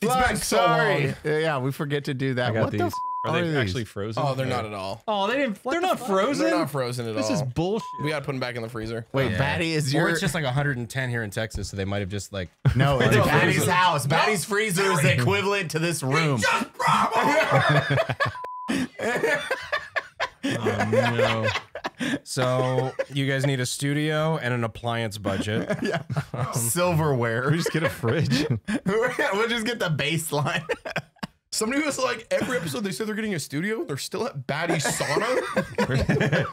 It's Fuck, been so sorry. long. Yeah, we forget to do that. I got what these. the f- Are they these? actually frozen? Oh, they're Or- not at all. Oh, they didn't. They're not frozen. They're not frozen at This all. This is bullshit. we gotta put them back in the freezer. Wait, Yeah. Baddie is Or your it's just like 110 here in Texas, so they might have just like. no. It's No, Baddie's freezer. house. Baddie's freezer is the equivalent to this room. Oh, no. So you guys need a studio and an appliance budget. yeah, um, silverware. We just get a fridge. we'll just get the baseline. Somebody was like, every episode they said they're getting a studio. They're still at Baddie's sauna.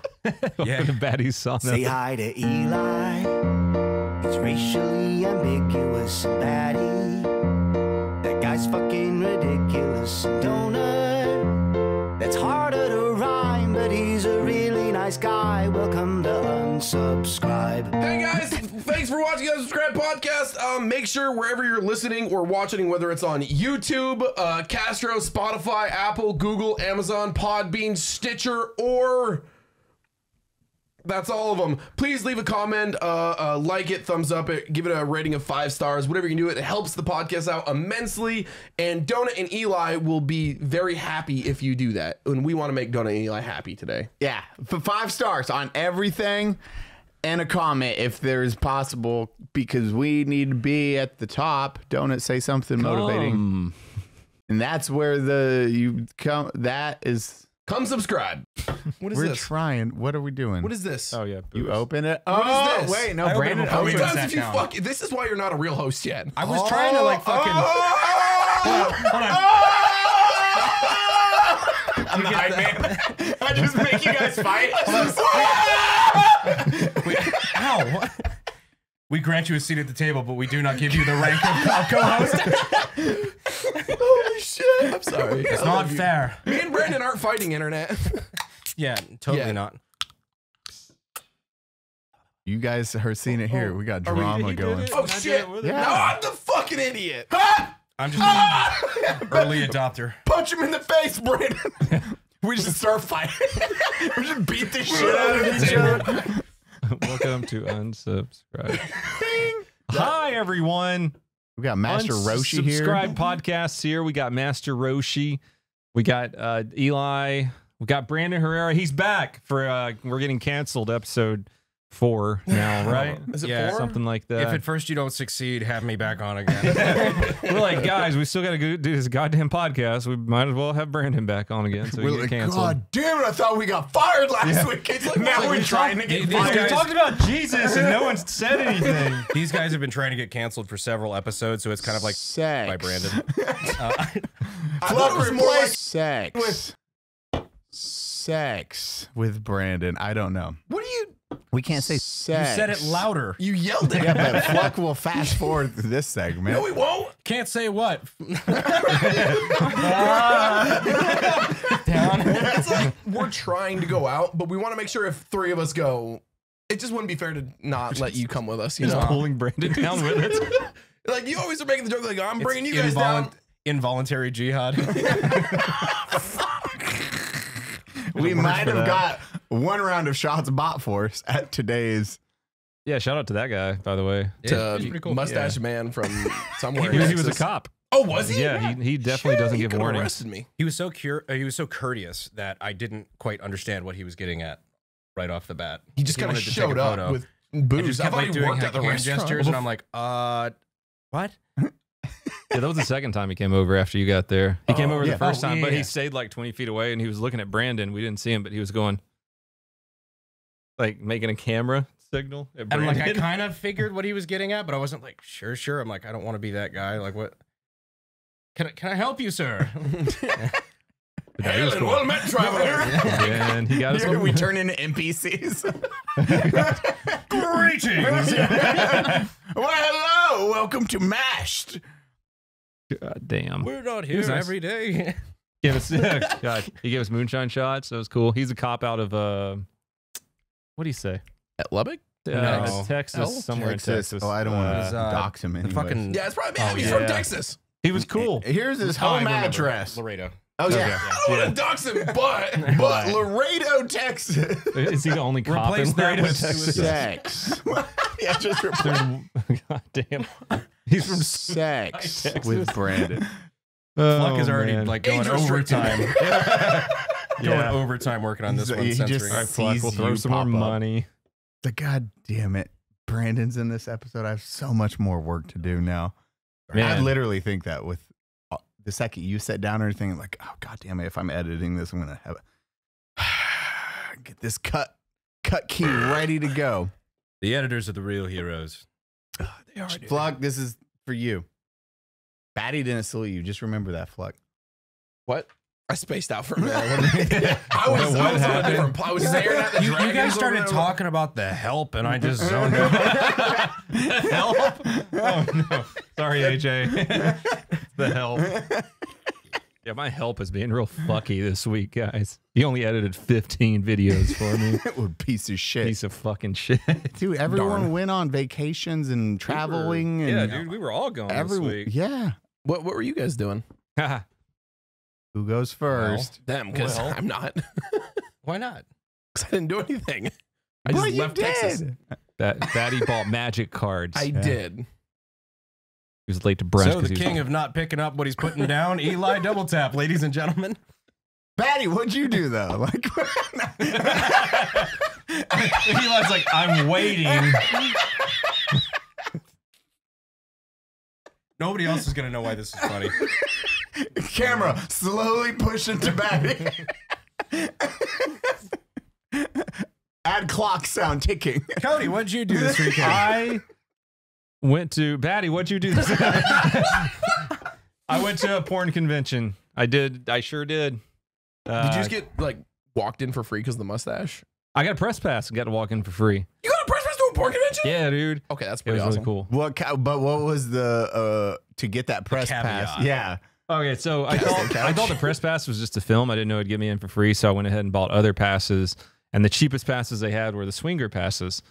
yeah, the baddies sauna. Say hi to Eli. It's racially ambiguous and Baddie. That guy's fucking ridiculous. Donut. Nice guy. Welcome to unsubscribe. hey guys, thanks for watching the Subscribe Podcast. Um, make sure wherever you're listening or watching, whether it's on YouTube, uh, Castro, Spotify, Apple, Google, Amazon, Podbean, Stitcher, or that's all of them. Please leave a comment, uh, uh, like it, thumbs up it, give it a rating of five stars, whatever you can do. It helps the podcast out immensely. And Donut and Eli will be very happy if you do that. And we want to make Donut and Eli happy today. Yeah, for five stars on everything, and a comment if there is possible, because we need to be at the top. Don't say something motivating, Um, and that's where the you come. That is Come subscribe. What is we're this? trying. What are we doing? What is this? oh yeah. you booze. open it? What is oh this? wait, no, I Brandon. before we opened got. Because if you fuck, this is why you're not a real host yet. I was trying to like fucking. Oh! Oh! I'm the hype man. I just make you guys fight. Ow! what? We grant you a seat at the table, but we do not give you the rank of co-host. Holy shit! I'm sorry. It's I not um, fair. Me and Brandon aren't fighting internet. Yeah, totally Yeah. not. You guys are seeing it here. Oh, oh. We got drama going. oh shit! Yeah. No, I'm the fucking idiot. I'm just an early adopter. Punch him in the face, Brandon. we just start fighting. we just beat the shit out of each other. Welcome to unsubscribe. Hi everyone. We got Master Roshi here. Subscribe podcasts here. We got Master Roshi. We got uh, Eli. We got Brandon Herrera. He's back for. Uh, we're getting canceled. Episode four now, right? Is it Yeah, four? Something like that. If at first you don't succeed, have me back on again. we're like, guys, we still got to go do this goddamn podcast. We might as well have Brandon back on again so we We're can like, get canceled. God damn it! I thought we got fired last week. It's like now we're trying to get these We fired. guys- talked about Jesus and no one said anything. These guys have been trying to get canceled for several episodes, so it's kind of like sex by Brandon. Uh, I thought it was more like sex. sex with Brandon. I don't know. what do you? We can't say sex. You said it louder. You yelled it. Yeah, but Fluck will fast forward this segment. No, we won't. Can't say what. It's like we're trying to go out, but we want to make sure if three of us go, it just wouldn't be fair to not let you come with us. You Just know, pulling Brandon down with it. like you always are making the joke like I'm bringing you It's guys down. Involuntary jihad. we might have that. got one round of shots bot force at today's. Yeah, shout out to that guy, by the way. To he's cool. mustache man from somewhere. He, in he was a cop. Oh, was he? Yeah, he, he definitely Shit, doesn't he give could've warnings. Arrested me. He was so cur- uh, he was so courteous that I didn't quite understand what he was getting at right off the bat. He just kind of wanted to take a showed up with booze. just I kept thought like he doing worked hand at the restaurant. gestures, and I'm like, uh, what? Yeah, that was the second time he came over after you got there. He came Oh, over yeah. the first Oh, time, but he stayed like 20 feet away and he was looking at Brandon. We didn't see him, but he was going like making a camera signal at And like I kind of figured what he was getting at, but I wasn't like sure, sure. I'm like, I don't want to be that guy. Like, what? Can I can I help you, sir? But that was Helen, cool. well met, traveler. and he got us. we turn into NPCs. Greetings. well, hello. Welcome to Mashed. God damn. We're not was here nice. every day. Gave us, God, he gave us moonshine shots. That was cool. He's a cop out of uh, what do you say? At Lubbock? Uh, No. Texas, Hell? somewhere in Texas. Oh, I don't want Uh, to uh, dox him the fucking Yeah, it's probably Oh, he's yeah. from Texas. He was cool. Here's his Oh, home remember. address. Laredo. Oh yeah. I don't want to dox him, but But Laredo, Texas. Is he the only cop Replace in that Laredo, with Texas? Sex. yeah, just replace God damn. He's from sex Texas. with Brandon. Fluck is already man. like going Age restricted. overtime. going Yeah. overtime working on this So one. he just- censoring. All right, Fluck, we'll throw you some more pop up. money. The god damn it. Brandon's in this episode. I have so much more work to do now. I literally think that with uh, the second you sit down and everything, like, oh god damn it, if I'm editing this, I'm gonna have a, get this cut cut key ready to go. The editors are the real heroes. they are, dude. Fluck, this is for you. Baddie didn't salute you. Just remember that, Fluck. What? I spaced out for a minute. I was, What I was on a happened? different. pl- I was staring at the You, you dragons guys over started there. talking about the help, and I just zoned out. help? Oh no. Sorry, AJ. the help. Yeah, my help is being real fucky this week, guys. He only edited 15 videos for me. What a piece of shit. Piece of fucking shit. Dude, everyone Darn. went on vacations and traveling and yeah, dude, we were all going every this week. Yeah. What What were you guys doing? Who goes first? Them, because Well. I'm not. Why not? Because I didn't do anything. I Well, just you left Texas. did. that Daddy bought magic cards. I Yeah. did. He was late to brunch. So 'cause the he was- king of not picking up what he's putting down, Eli Doubletap, ladies and gentlemen. Baddie, what'd you do though? Like Eli's like, I'm waiting. Nobody else is gonna know why this is funny. camera slowly pushing to Baddie. Add clock sound ticking. Cody, what'd you do this weekend? I went to Baddie. What'd you do? This I went to a porn convention. I did. I sure did. Uh, Did you just get like walked in for free because of the mustache? I got a press pass and got to walk in for free. You porn convention? Yeah, dude. Okay, that's It pretty was awesome. really cool. What? ca- But what was the uh to get that press pass? caveat. Yeah. Okay, so I thought, I thought the press pass was just a film. I didn't know it'd get me in for free, so I went ahead and bought other passes. And the cheapest passes they had were the swinger passes.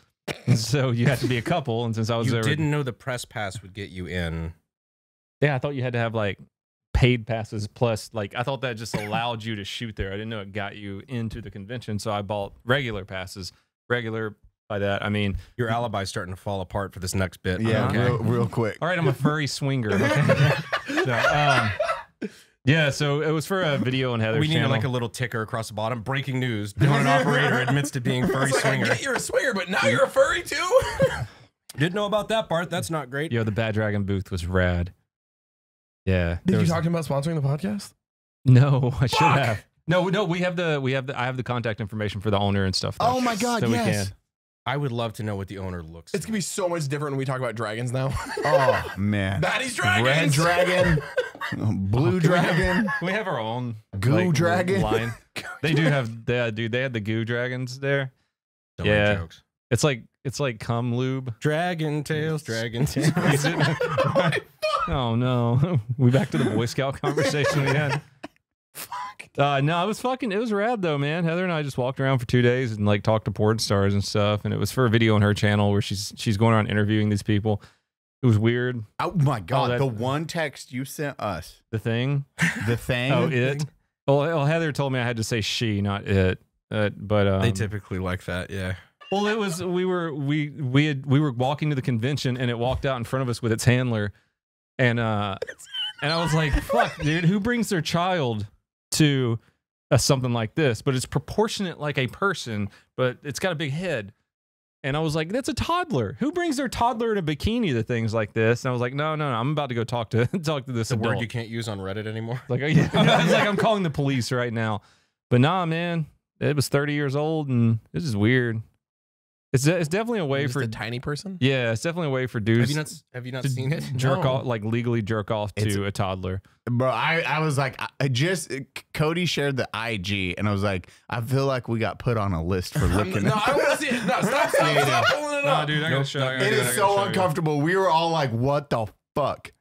And so you had to be a couple. And since I was there- You there, didn't know the press pass would get you in. yeah, I thought you had to have like paid passes plus like I thought that just allowed you to shoot there. I didn't know it got you into the convention, so I bought regular passes. Regular by that I mean, Your alibi's starting to fall apart for this next bit. Yeah. Okay. Real, real quick. all right, I'm a furry swinger. Okay. so, um, yeah, so it was for a video on Heather's we need like a little ticker across the bottom. Breaking news: Donut operator admits to being furry It's like, I swinger. get you're a swinger, but now you're a furry too? Didn't know about that part. That's not great. Yo, the Bad Dragon booth was rad. Yeah. Did you was- talk to him about sponsoring the podcast? No, I should have. No, no, we have the we have the I have the contact information for the owner and stuff. though. Oh my god, So we yes. can. I would love to know what the owner looks. It's gonna be so much different when we talk about dragons now. Oh man. Baddies Baddie's Red dragon. Oh, Blue dragon. We have our own Goo dragon. line. They do have they uh, dude, they had the goo dragons there. So many yeah. jokes. It's like it's like cum lube. Dragon tails, dragon tails. Oh no. we back to the Boy Scout conversation we had. Uh, no, it was fucking. It was rad though, man. Heather and I just walked around for two days and like talked to porn stars and stuff. And it was for a video on her channel where she's she's going around interviewing these people. It was weird. Oh my god, that- the one text you sent us. The thing. The thing. Oh, it. Well, well, Heather told me I had to say she, not it. Uh, but um, they typically like that. Yeah. Well, it was we were we we had we were walking to the convention and it walked out in front of us with its handler, and uh, and I was like, "Fuck, dude, who brings their child to a, something like this?" But it's proportionate like a person, but it's got a big head. And I was like, "That's a toddler. Who brings their toddler in a bikini to things like this?" And I was like, "No, no, no I'm about to go talk to talk to this The adult." word you can't use on Reddit anymore. Like, oh, yeah. I was like, I'm calling the police right now. But nah, man, it was 30 years old, and this is weird. It's it's definitely a way Just for a tiny person. yeah, it's definitely a way for dudes Have you not? Have you not seen it? jerk No. off, like legally jerk off It's- to a toddler. Bro, I, I was like, I- I just uh, Cody shared the IG, and I was like, I feel like we got put on a list for I'm- looking no, at. I don't want to see it. No, stop, stop, stop pulling it up. dude, I gotta show It is so uncomfortable. We were all like, "What the fuck?"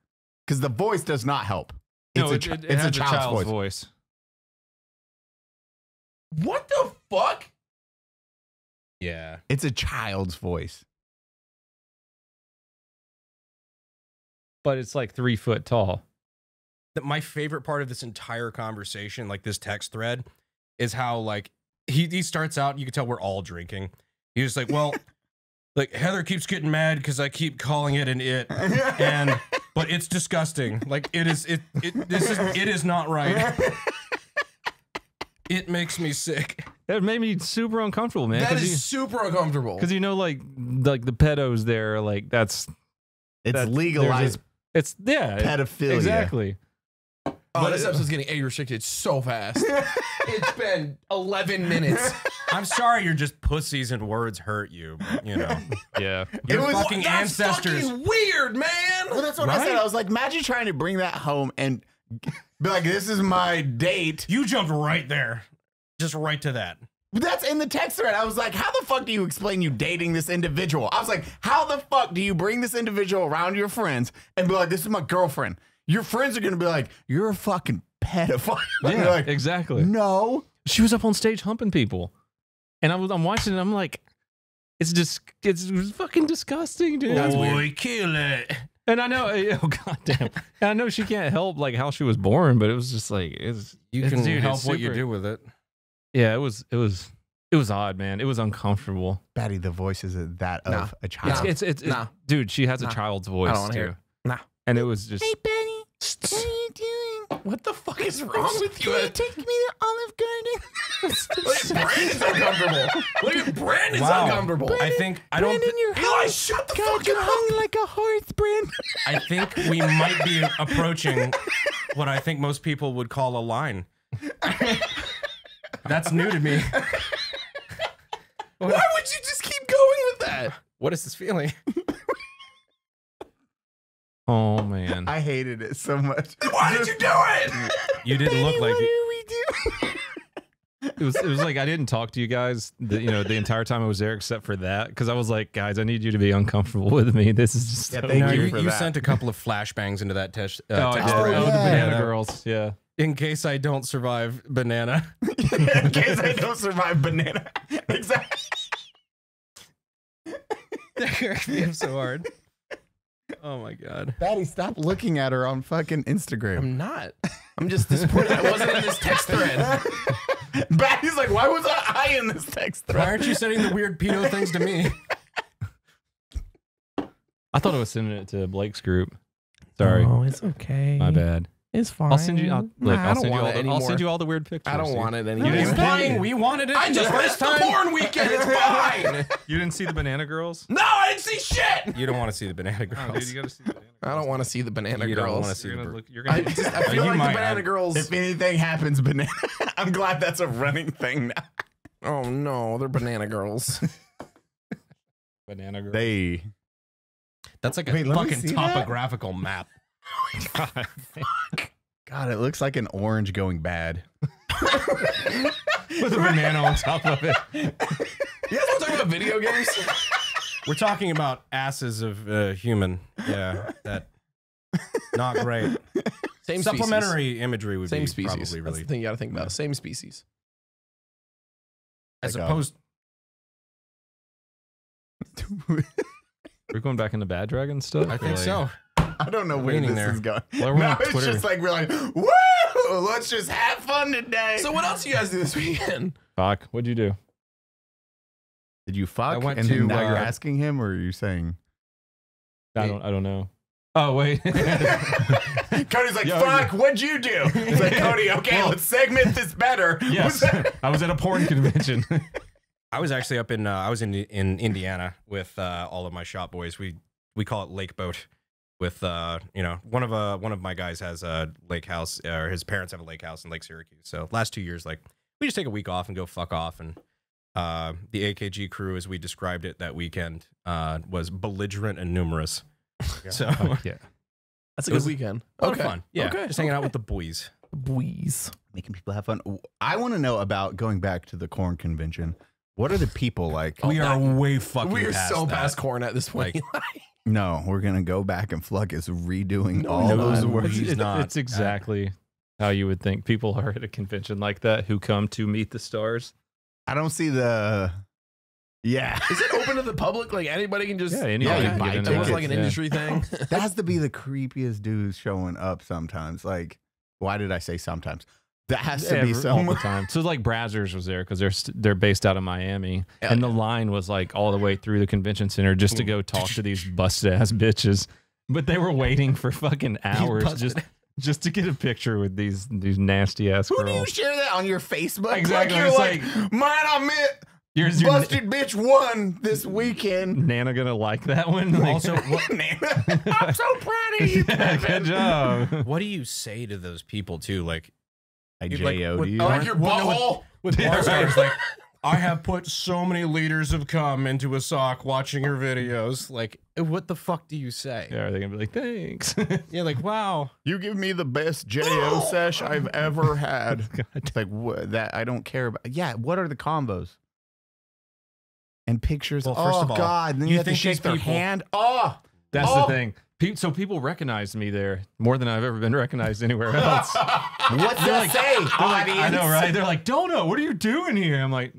Because the voice does not help. It's No, a it, chi- it, it it's a has child's, voice. What the fuck? Yeah. It's a child's voice. but it's like three foot tall. my favorite part of this entire conversation, like this text thread, is how like he he starts out. You can tell we're all drinking. He's just like, well, like Heather keeps getting mad because I keep calling it an it, and but it's disgusting. Like it is it it this is it is not right. It makes me sick. It made me super uncomfortable, man. That is Because is you, super uncomfortable. 'cause you know, like, like the pedos there, like that's It's that- legalized it's yeah, pedophilia. exactly. Oh, this episode's getting age restricted so fast. it's been 11 minutes. I'm sorry, you're just pussies and words hurt you. but, You know, Yeah, your was- fucking That's ancestors. fucking weird, man. Well, that's what I said. I was like, imagine trying to bring that home and be like, this is my date. You jumped right there, just right to that. That's in the text thread. I was like, how the fuck do you explain you dating this individual? I was like, how the fuck do you bring this individual around your friends and be like, this is my girlfriend? Your friends are gonna be like, you're a fucking pedophile. And yeah, like, exactly. no. She was up on stage humping people, and I was I'm watching it. I'm like, it's just it's fucking disgusting, dude. Boy, kill it. And I know, eh, oh goddamn, and I know she can't help like how she was born, but it was just like it's You it's- can dude, help it's what you do with it. Yeah, it was it was it was odd, man. It was uncomfortable. Baddie, the voice is that of Nah. a child. It's it's, it's, Nah. dude. She has a child's voice I don't too. hear. Nah. And it was just Benny, what are you doing? What the fuck is wrong with you? Can you take me to Olive Garden? Look at Brandon's uncomfortable. Look at Brandon's Wow. uncomfortable. I think I don't. thi- your Eli, shut the fuck up. like a horse, Brandon. I think we might be approaching what I think most people would call a line. That's new to me. Why would you just keep going with that? What is this feeling? oh man. I hated it so much. Why did you do it? You didn't look like you. we do? It was it was like I didn't talk to you guys, the, you know, the entire time I was there, except for that, because I was like, guys, I need you to be uncomfortable with me. This is just Yeah, so thank you you, for you that. sent a couple of flashbangs into that test. Uh, Oh, I text did. Oh, thread. Oh, the banana Yeah. girls. Yeah. In case I don't survive banana. In case I don't survive banana. exactly. that hurt me so hard. Oh my god. Baddie, stop looking at her on fucking Instagram. I'm not. I'm just disappointed I wasn't in this text thread. Baddie's like, why was I in this text thread? Why aren't you sending the weird pedo things to me? I thought I was sending it to Blake's group. Sorry, Oh, it's okay. my bad. It's fine. I'll send you. I'll, look, Nah, I I'll don't send you want all. it The, I'll send you all the weird pictures. I don't want it You anymore. didn't, Implying we wanted it. I just the missed the porn weekend. It's fine. you didn't see the banana girls? No, I didn't see shit. You don't want to see the banana girls. Oh, dude, you gotta see the banana. girls. I don't want to see the banana You don't girls. wanna see You're the gonna br- look. You're gonna. just I feel You like might the banana have- girls. If anything happens, banana. I'm glad that's a running thing now. oh no, they're banana girls. banana girls. They. That's like a Wait, let fucking see that? topographical map. God, God, it looks like an orange going bad. with a banana on top of it. You guys want to talk about video games? We're talking about asses of uh, human. Yeah, that not great. Same Supplementary imagery would Same be species. probably That's the thing you got to think about. Same species. as Like, um, opposed. We're going back into Bad Dragon stuff. I think like- so. I don't know where this there. is going. Well, we're now it's Twitter. just like we're like, woo! Let's just have fun today. So what else you guys do this weekend? Fuck. What'd you do? did you fuck? I went and to, then now you're uh, asking him, or are you saying? I don't. I don't know. Oh wait. Cody's like, Yeah, fuck. What'd you do? He's like, Cody. Okay, let's segment this better. yes, I was at a porn convention. I was actually up in uh, I was in in Indiana with uh, all of my shop boys. We we call it Lake Boat. With uh, you know, one of uh one of my guys has a lake house, or his parents have a lake house in Lake Syracuse. So last two years, like we just take a week off and go fuck off. And uh, the AKG crew, as we described it that weekend, uh, was belligerent and numerous. So yeah. That's a good weekend. a lot fun. Yeah, Okay. just hanging out with the boys. The Boys. making people have fun. I want to know about going back to the corn convention. What are the people like? we are way fucking. We are past so that. past corn at this point. No, we're gonna go back and Fluck is redoing No, all he's those not. words. It's, not. it's exactly how you would think people are at a convention like that who come to meet the stars. I don't see the. Yeah, Is it open to the public? Like anybody can just Yeah, anybody Yeah, can buy get in It's there. almost like an Yeah. industry thing. that has to be the creepiest dudes showing up sometimes. Like, Why did I say sometimes? That has to Every- be all the so. time. So like Brazzers was there because they're they're based out of Miami, and the line was like all the way through the convention center just to go talk to these busted ass bitches. But they were waiting for fucking hours just just to get a picture with these these nasty ass Who do you girls. share that on your Facebook? Exactly, Like, you're it's like, man, I met Yours, your busted bitch won this weekend. Nana gonna like that one? Like, Also, what, Nana, I'm so proud of you. yeah, good job. what do you say to those people too? Like, I You like- J.O. what- to you. Like your Well, no, butthole. with bar stars, like, I have put so many liters of cum into a sock watching your videos. Like, eh, what the fuck do you say? Yeah, are they gonna be like thanks? Yeah, like, wow. You give me the best J.O. sesh I've ever had. Like what that I don't care about. Yeah, what are the combos? And pictures. Well, oh of all, God! Then you you, have to shake these their people- hand. Oh, That's Oh. the thing. Pe- so people recognized me there more than I've ever been recognized anywhere else. what's that say? Oh, They're like, I know, right? They're like, Dono, what are you doing here? I'm like,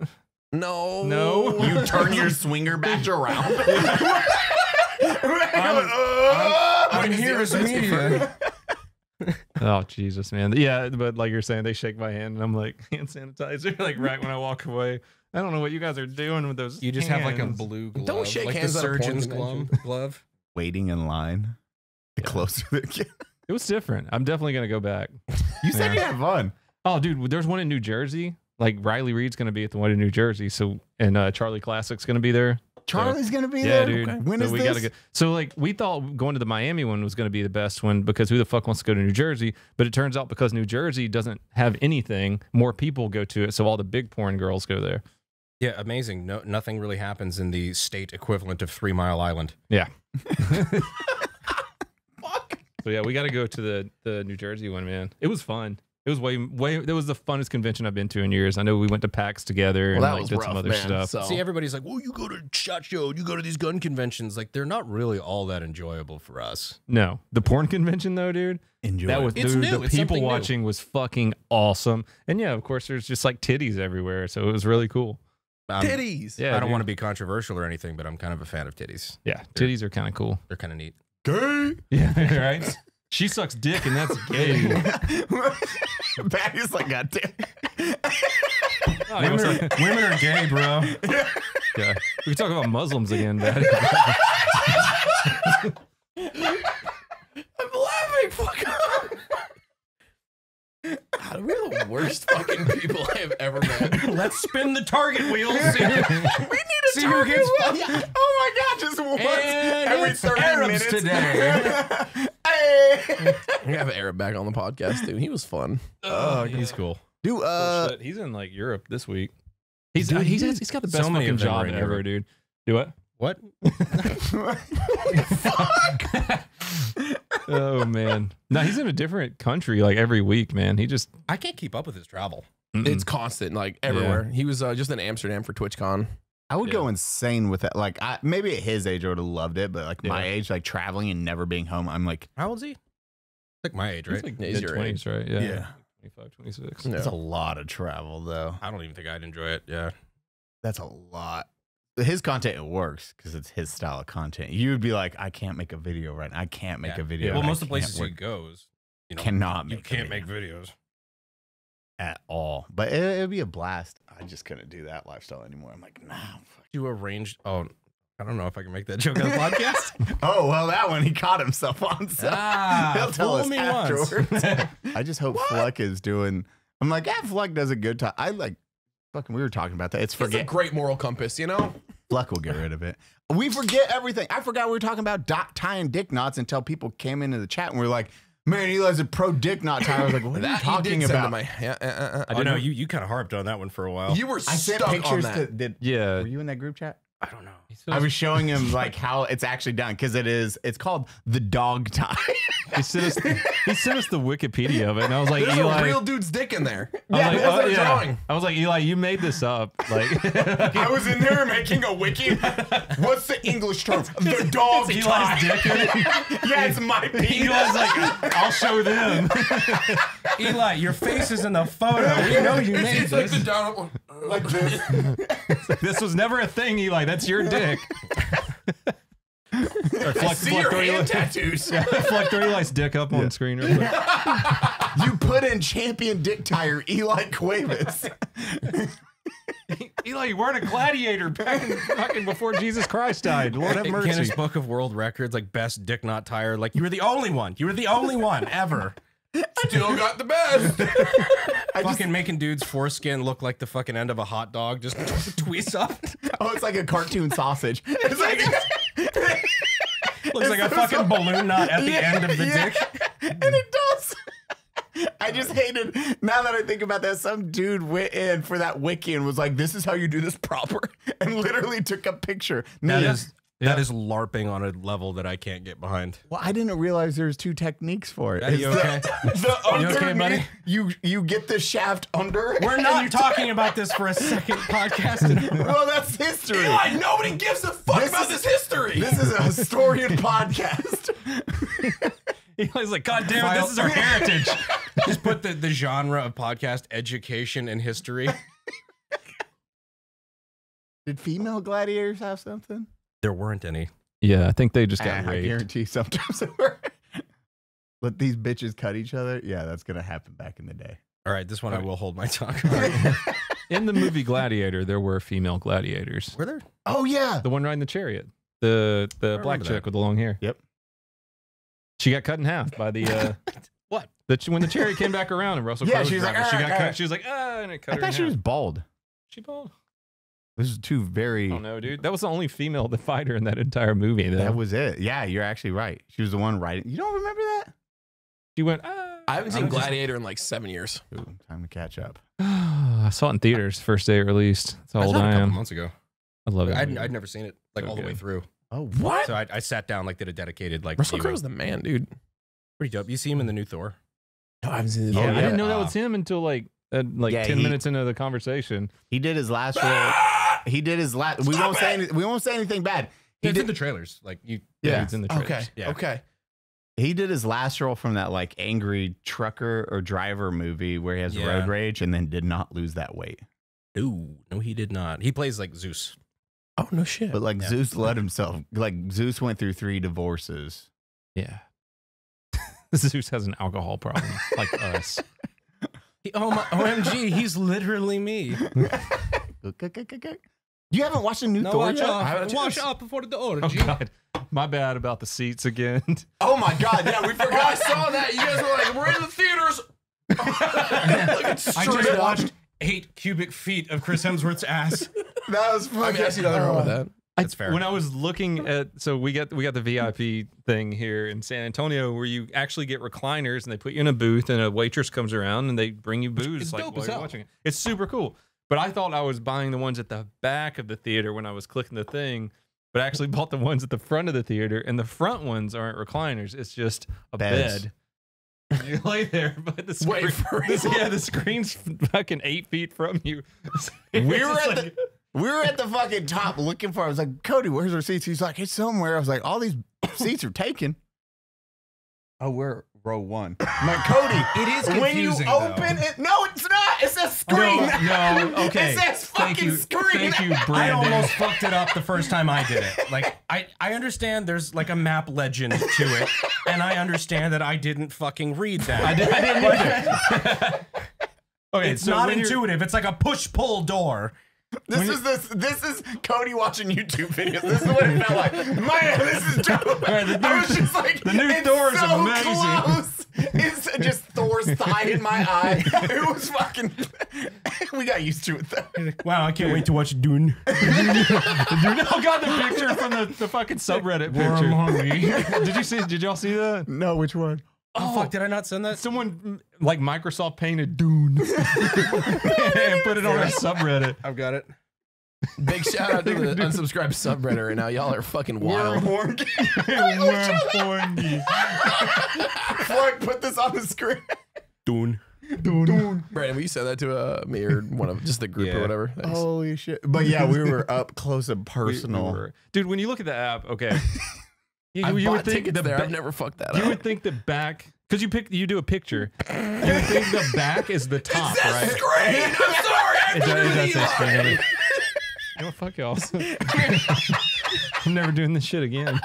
No. No. You turn your swinger badge around. I'm here as media. oh Jesus, man. Yeah, but like you're saying, they shake my hand, and I'm like hand sanitizer, like right when I walk away. I don't know what you guys are doing with those. You just have like a blue glove. Don't shake like hands the a surgeon's glove. glove. Waiting in line. The closer they get. It was different. I'm definitely gonna go back. You said Yeah. you had fun. Oh, dude, there's one in New Jersey. Like Riley Reid's gonna be at the one in New Jersey. So and uh, Charlie Classic's gonna be there. Charlie's gonna be Yeah, there. dude. When so is we this? gotta go. So like we thought going to the Miami one was gonna be the best one because who the fuck wants to go to New Jersey? But it turns out because New Jersey doesn't have anything, more people go to it. So all the big porn girls go there. Yeah, amazing. No, nothing really happens in the state equivalent of Three Mile Island. Yeah. Fuck. So yeah, we got to go to the the New Jersey one, man. It was fun. It was way way. It was the funnest convention I've been to in years. I know we went to PAX together and Well, that like was did rough, some other man. stuff. So See, everybody's like, "Well, you go to shot show, you go to these gun conventions." Like, they're not really all that enjoyable for us. No, the porn convention though, dude. Enjoy. That was It's dude, new. the It's people something new. watching was fucking awesome. And yeah, of course, there's just like titties everywhere, so it was really cool. Um, titties. Yeah, I don't dude. want to be controversial or anything, but I'm kind of a fan of titties. Yeah, titties are kind of cool. They're kind of neat. gay. Yeah, right. She sucks dick, and that's gay. Patty's like, God damn. Oh, he was like- women are gay, bro. yeah. We can talk about Muslims again, Daddy. I'm laughing. Fuck off. God, we're the worst fucking people I have ever met. Let's spin the target wheel. See, we need a See who target gets one. Oh my god, just once And every it's 30 Arabs minutes. today. hey. We have Arab back on the podcast dude. He was fun. oh, he's cool. Dude, uh, Shit, he's in like Europe this week. He's Dude, he's, he he's got the best so many fucking of them are job in ever, dude. Do what? What? Oh man, no, he's in a different country like every week, man. He just I can't keep up with his travel. mm-mm. It's constant, like everywhere. He was uh, just in Amsterdam for TwitchCon. I would Yeah. go insane with that. Like, I, maybe at his age, I would have loved it, but like my age, like traveling and never being home, I'm like, How old's he? Like my age, He's right? like He's your mid-twenties, right? Yeah. Yeah. 25, 26. Yeah. that's a lot of travel, though. I don't even think I'd enjoy it. Yeah. That's a lot. His content it works because it's his style of content. You would be like, I can't make a video right now. I can't make Yeah. a video. Well, I most of the places he goes, you know, cannot you make a can't video. make videos. at all. But it, it'd be a blast. I just couldn't do that lifestyle anymore. I'm like, nah. fuck. You arranged. Oh, I don't know if I can make that joke on the podcast. Oh well, that one he caught himself on. So Ah, he'll tell us me once. afterwards. I just hope Fleck is doing. I'm like, yeah, Fleck does a good time. I like. Fucking, we were talking about that. It's It's a forget. great moral compass, you know. Fleck will get rid of it. We forget everything. I forgot we were talking about dot tying dick knots until people came into the chat and we are like, "Man, Eli's a pro dick knot tie." I was like, "What are you talking did send to about?" my. Yeah, uh, uh, uh. I know you. You kind of harped on that one for a while. You were I sent stuck on pictures that. to. Did, Yeah. were you in that group chat? I don't know. I was showing him like how it's actually done because it is. It's called the dog tie. He sent us he sent us the Wikipedia of it, and I was like, There's Eli. a real dude's dick in there. I was Yeah, like, that's oh, I'm yeah. drawing. I was like, Eli, you made this up. Like, I was in there making a wiki. What's the English term? The dog Eli's dick in it. yeah, it's my penis. Eli's like, I'll show them. Eli, your face is in the photo. We know you made It's like this. the down like this. This was never a thing, Eli. That's your dick. Or flex, See your flex, hand tattoos. Flex Eli's dick up on screen real quick. you put in champion dick tire Eli Cuevas. Eli, you weren't a gladiator back in fucking before Jesus Christ died. Lord have mercy. Guinness Book of World Records, like best dick not tire. Like you were the only one. You were the only one ever. Still got the best. fucking making dudes foreskin look like the fucking end of a hot dog. Just tweets up. Oh, it's like a cartoon sausage. It's like Looks like a fucking balloon knot at the Yeah, end of the yeah. dick. and it does. I just hated. Now that I think about that, some dude went in for that wiki and was like, "This is how you do this proper," and literally took a picture. That Me- is that is larping on a level that I can't get behind. Well, I didn't realize there's two techniques for it. Are you It's the- okay? The, You okay, buddy? You you get the shaft under. We're not you talking about this for a second podcast. in a. Well, that's history. Eli, nobody gives a fuck This about is- this history. This is a historian podcast. Eli's like, God damn it, this is our heritage. Just put the, the genre of podcast education and history. Did female gladiators have something? There weren't any. Yeah, I think they just got I raped. guarantee sometimes they were. Let these bitches cut each other. Yeah, that's gonna happen back in the day. All right, this one I will hold my tongue. In the movie Gladiator, there were female gladiators. Were there? Oh yeah. The one riding the chariot, the the black remember chick that. with the long hair. Yep. She got cut in half by the uh, What? the when the chariot came back around and Russell Yeah, Crowe was she was like, she got cut. She was like, ah, and it cut I her in thought she half. was bald. She bald. This is two very. Oh no, dude, that was the only female the fighter in that entire movie. Though. That was it. Yeah, you're actually right. She was the one writing. You don't remember that? she went. Ah. I haven't seen I'm just- Gladiator in like seven years. Ooh, time to catch up. I saw it in theaters first day it released. That's how I old saw it a I couple am. months ago. I love it. I'd, I'd never seen it like So all the way through. Oh, What? So I, I sat down, like did a dedicated like. Russell viewing. Crowe's the man, dude. pretty dope. You see him in the new Thor. No, I haven't seen Yeah, Oh, I didn't know that was him until like uh, like Yeah, ten he- minutes into the conversation. He did his last role. He did his last. We won't say. it! Any, we won't say anything bad. He He did did. the trailers. Like you. Yeah. it's in the trailers. Okay. Yeah. Okay. He did his last role from that like angry trucker or driver movie where he has Yeah. road rage and then did not lose that weight. No, no, he did not. He plays like Zeus. Oh no shit. But like Yeah. Zeus let himself. Like Zeus went through three divorces. Yeah. Zeus has an alcohol problem, like us. He, oh my, OMG, he's literally me. You haven't watched a new Thor yet? I haven't Wash up before the Oh orgy. God, my bad about the seats again. Oh my god! Yeah, we Oh, I saw that. You guys were like, we're in the theaters. I just watched eight cubic feet of Chris Hemsworth's ass. That was I fucking. mean, I see nothing wrong with that. That's fair. When I was looking at, so we got we got the VIP thing here in San Antonio, where you actually get recliners and they put you in a booth, and a waitress comes around and they bring you booze it's like dope while as you're hell. watching it. It's super cool. But I thought I was buying the ones at the back of the theater when I was clicking the thing, but I actually bought the ones at the front of the theater, and the front ones aren't recliners. It's just a Beds. bed. You lay there, but the screen, Wait, for this- yeah, the screen's fucking eight feet from you. We were at like- the we were at the fucking top looking for. I was like, Cody, where's our seats? He's like, it's somewhere. I was like, all these seats are taken. Oh, we're row one. I'm like, Cody, It is when you confusing, though. open it, no, it's not. It says screen. No, no, okay. It says Thank you, screen. thank you, I Brandon. almost fucked it up the first time I did it. Like I, I understand there's like a map legend to it, and I understand that I didn't fucking read that. I, did, I didn't either. okay, it's so not when you're- intuitive. It's like a push pull door. This is this. This is Cody watching YouTube videos. This is what it felt like. Man, this is dope. right, the I new- was just like, the new it's Thor is so amazing. Close. It's just Thor's thigh in my eye. It was fucking. we got used to it though. Wow, I can't wait to watch Dune. Dude, oh god, the picture from the, the fucking subreddit picture. hungry. did you see? Did y'all see that? No, which one? Oh, oh, fuck! Did I not send that? Someone like Microsoft painted Dune and put it on a subreddit. I've got it. Big shout out to the unsubscribed subreddit right now. Y'all are fucking wild. Floyd, put this on the screen. Dune. Brandon, will you send that to uh, me or one of just the group Yeah. or whatever? Thanks. Holy shit! But yeah, we were up close and We- we personal. were- Dude, when you look at the app, okay. You, I've you bought would think tickets the there. ba- I've never fucked that you up. would think the back because you pick you do a picture. You would think the back is the top, right? Screen. I'm sorry. I It does, it does say Eli. screen on it. You know, fuck y'all. I'm never doing this shit again.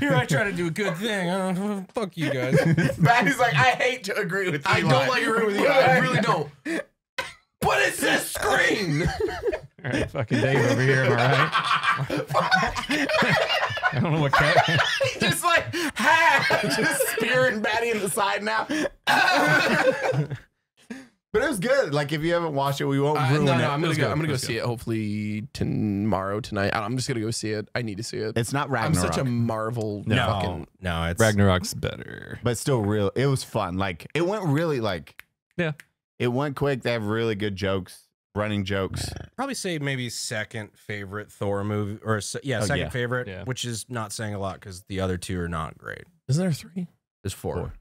Here I try to do a good thing. I don't, fuck you guys. Baddie's like, I hate to agree with you. I don't like agreeing with you. I really don't. But it's this screen. All right, fucking Dave over here. Am I right? I don't know what cat. just like, ha! just spearing Baddie in the side now. But it was good. Like, if you haven't watched it, we won't Uh, ruin no, it. no, I'm gonna was go. good. I'm gonna go see good. it. Hopefully tomorrow, tonight. I'm just gonna go see it. I need to see it. It's not Ragnarok. I'm such a Marvel No, fucking. no, it's Ragnarok's better. but still real. It was fun. Like, it went really like, Yeah. it went quick. They have really good jokes, running jokes. probably say maybe second favorite Thor movie or se- yeah, Oh, second yeah. favorite, Yeah. which is not saying a lot because the other two are not great. Isn't there three? There's four. Four.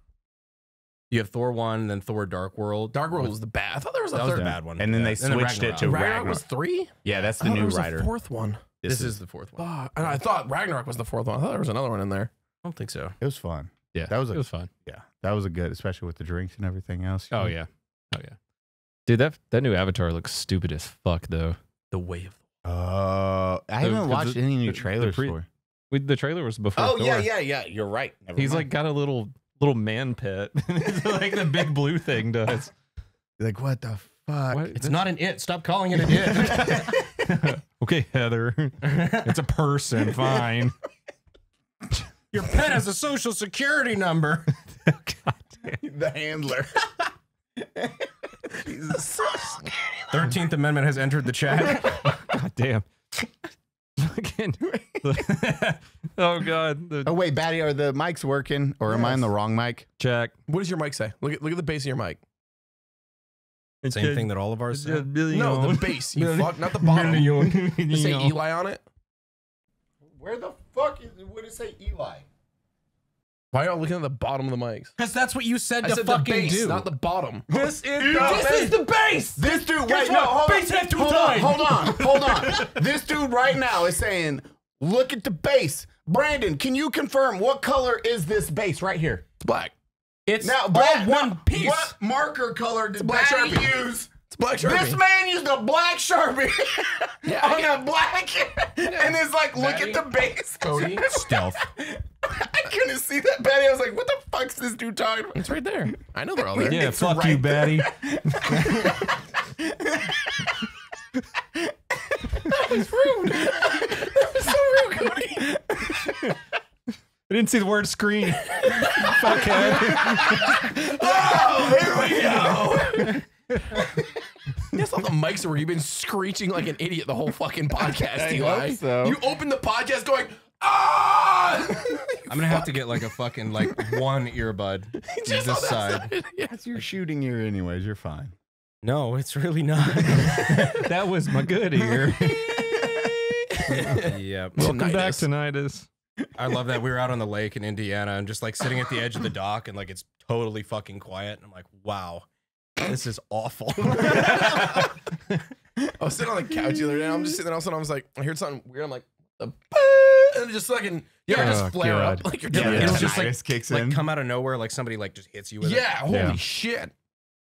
You have Thor one, then Thor Dark World. Dark World was the bad. I thought there was a that was third. the bad one. And then they then switched it to Ragnarok, Ragnarok. was three. Yeah, that's I the thought there new was writer. A fourth one. This, is, the fourth one. I Fuck. And I thought Ragnarok was the fourth one. I thought there was another one in there. I don't think so. It was fun. Yeah, That was a- it was fun. Yeah, that was a good, especially with the drinks and everything else. Oh yeah, oh yeah. Dude, that that new Avatar looks stupid as fuck though. The way of Uh, I The- haven't watched the- any new the trailers pre- for. We, the trailer was before. Oh yeah, Thor. yeah, yeah. You're right. Never He's mind. like got a little little man pet, It's like the big blue thing does. like what the fuck? What? It's not an it. Stop calling it an it. okay, Heather, it's a person. Fine. Your pet has a social security number. God damn. the handler. Jesus. Thirteenth Amendment has entered the chat. God damn. Fucking- oh god, the Oh wait, Baddie, are the mics working, or am I on the wrong mic? check. What does your mic say? Look at look at the base of your mic. Same thing that all of ours say. No, the base. You fuck, not the bottom. Does it say Eli on it? Where the fuck is? What did it say, Eli? Why are y'all looking at the bottom of the mics? Because that's what you said I to said the fucking base, do. not the bottom. this is This is the base. This dude, Guess wait, no, what? hold Base on, have to hold die. on, hold on, hold on. this dude right now is saying, "Look at the base." Brandon, can you confirm what color is this base right here? It's black. It's Now, all Brad, one no, piece. What marker color did black Baddie Sharpie. use? It's black sharpie. This man used a black sharpie Yeah, I on get- a black, and it's like, look Baddie, at the base. Cody. stealth. I couldn't see that, Betty. I was like, what the fuck's this dude talking about? It's right there. I know they're all there. Yeah, It's fuck right you, That was rude. That's so rude, Cody. I didn't see the word screen. Fuckhead. Oh, here we go. Guess all the mics were. You've been screeching like an idiot the whole fucking podcast, I Eli. hope so. You opened the podcast going, ah! I'm gonna have to get like a fucking like one earbud Just this on that side. Yes. You're shooting ear anyways. You're fine. No, it's really not. that was my good ear. yeah. Welcome back Tinnitus. I love that we were out on the lake in Indiana and just like sitting at the edge of the dock and like it's totally fucking quiet. And I'm like, wow, this is awful. I was sitting on the couch the other day. I'm just sitting there. All of a sudden, I was like, I heard something weird. I'm like, the and it just fucking yeah, Oh, just flare God. up like you're Yeah, doing. it'll Yeah, just like kicks like in. come out of nowhere, like somebody like just hits you with it. yeah holy shit.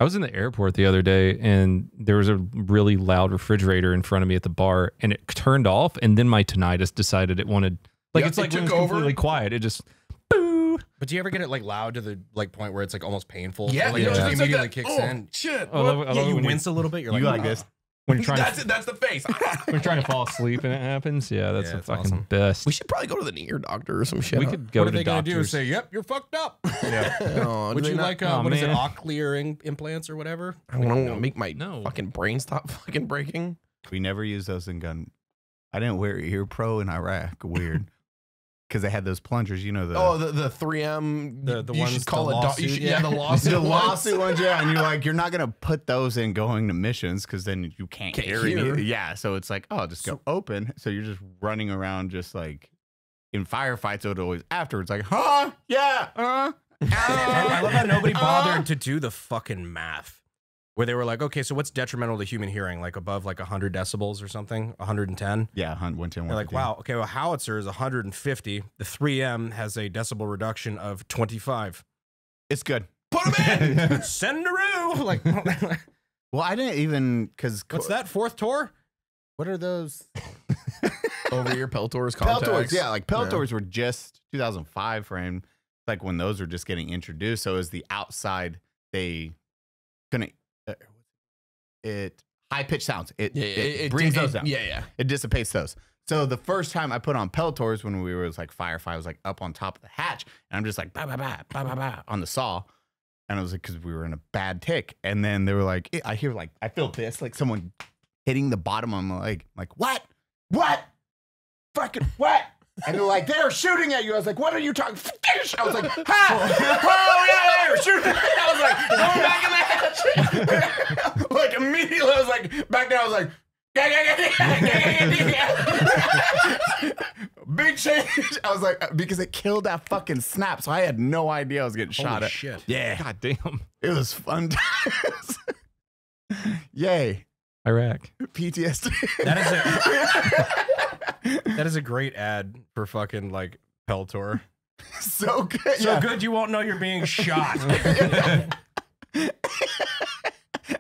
I was in the airport the other day and there was a really loud refrigerator in front of me at the bar and it turned off and then my tinnitus decided it wanted like Yeah, it's it like when took it's over. completely quiet. It just boo. But do you ever get it like loud to the like point where it's like almost painful? Yeah, Or, like you it just it's like immediately that, kicks oh, in. Shit. I love, I Yeah, love it you wince a little bit. You're you like, like this? when you're trying That's to it. That's the face. when you're trying to fall asleep and it happens. Yeah, that's Yeah, the fucking awesome. best. we should probably go to the ear doctor or some shit. We could go What are to they gonna do? doctors. Say, yep, you're fucked up. yeah. Oh, Would you not- like uh, Oh, what is it, man. Cochlear im- implants or whatever? I don't know. Make my No. fucking brain stop fucking breaking. We never use those in gun. I didn't wear ear pro in Iraq. Weird. Because they had those plungers, you know the Oh, the the 3M. The- the you ones- should call the it. Do- you lawsuit, should, yeah. yeah. the lawsuit. the ones. lawsuit ones, yeah. And you're like, you're not gonna put those in going to missions because then you can't, Can't hear, hear. any- Yeah, so it's like, oh, just go open. So you're just running around, just like in firefights. It would always afterwards, like, huh? Yeah, uh. I love how nobody Uh. bothered to do the fucking math. Where they were like, okay, so what's detrimental to human hearing? Like above like 100 decibels or something? 110? Yeah, hun- 110, They're like, wow, okay, well, howitzer is 150. The 3M has a decibel reduction of 25. it's good. Put them in. Sendaroo! Like, Well, I didn't even because what's that? Fourth tour? What are those? over ear Peltors contacts. Peltors, yeah, like Peltors were just 2005 frame, like when those were just getting introduced. So as the outside, they couldn't it high pitched sounds. It, Yeah, it, it, brings it- those down. Yeah, yeah. It dissipates those. So the first time I put on Peltors when we were was like Firefly was like up on top of the hatch, and I'm just like ba ba ba ba ba ba on the saw, and I was like because we were in a bad tick, and then they were like I hear like I feel this like someone hitting the bottom of my leg, I'm like what what fucking what. And they're like, they're shooting at you. I was like, what are you talking? Finish! I was like, ha! Oh, yeah, they're shooting. I was like, going back in the hatch. like, immediately, I was like, back there, I was like, "Yeah, yeah, yeah, yeah, yeah, yeah, yeah." big change. I was like, uh, because it killed that fucking snap. So I had no idea I was getting shot Holy at. shit. Yeah, God damn. it was fun times. Yay, Iraq. PTSD. That is a that is a great ad for fucking like Peltor. so good. So yeah. good you won't know you're being shot.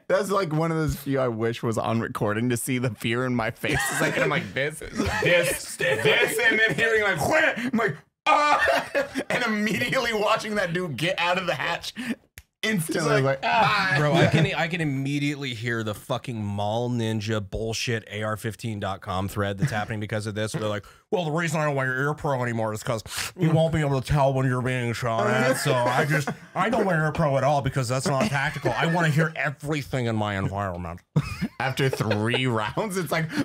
That's like one of those few I wish was on recording to see the fear in my face. It's like I'm like this, this, this, and then hearing like "Where?" I'm like ah, and immediately watching that dude get out of the hatch instantly. like, ah. Bro, I can I can immediately hear the fucking mall ninja bullshit AR15.com thread that's happening because of this. They're like, well, the reason I don't wear ear pro anymore is because you won't be able to tell when you're being shot at. So I just I don't wear ear pro at all because that's not tactical. I want to hear everything in my environment. After three rounds, it's like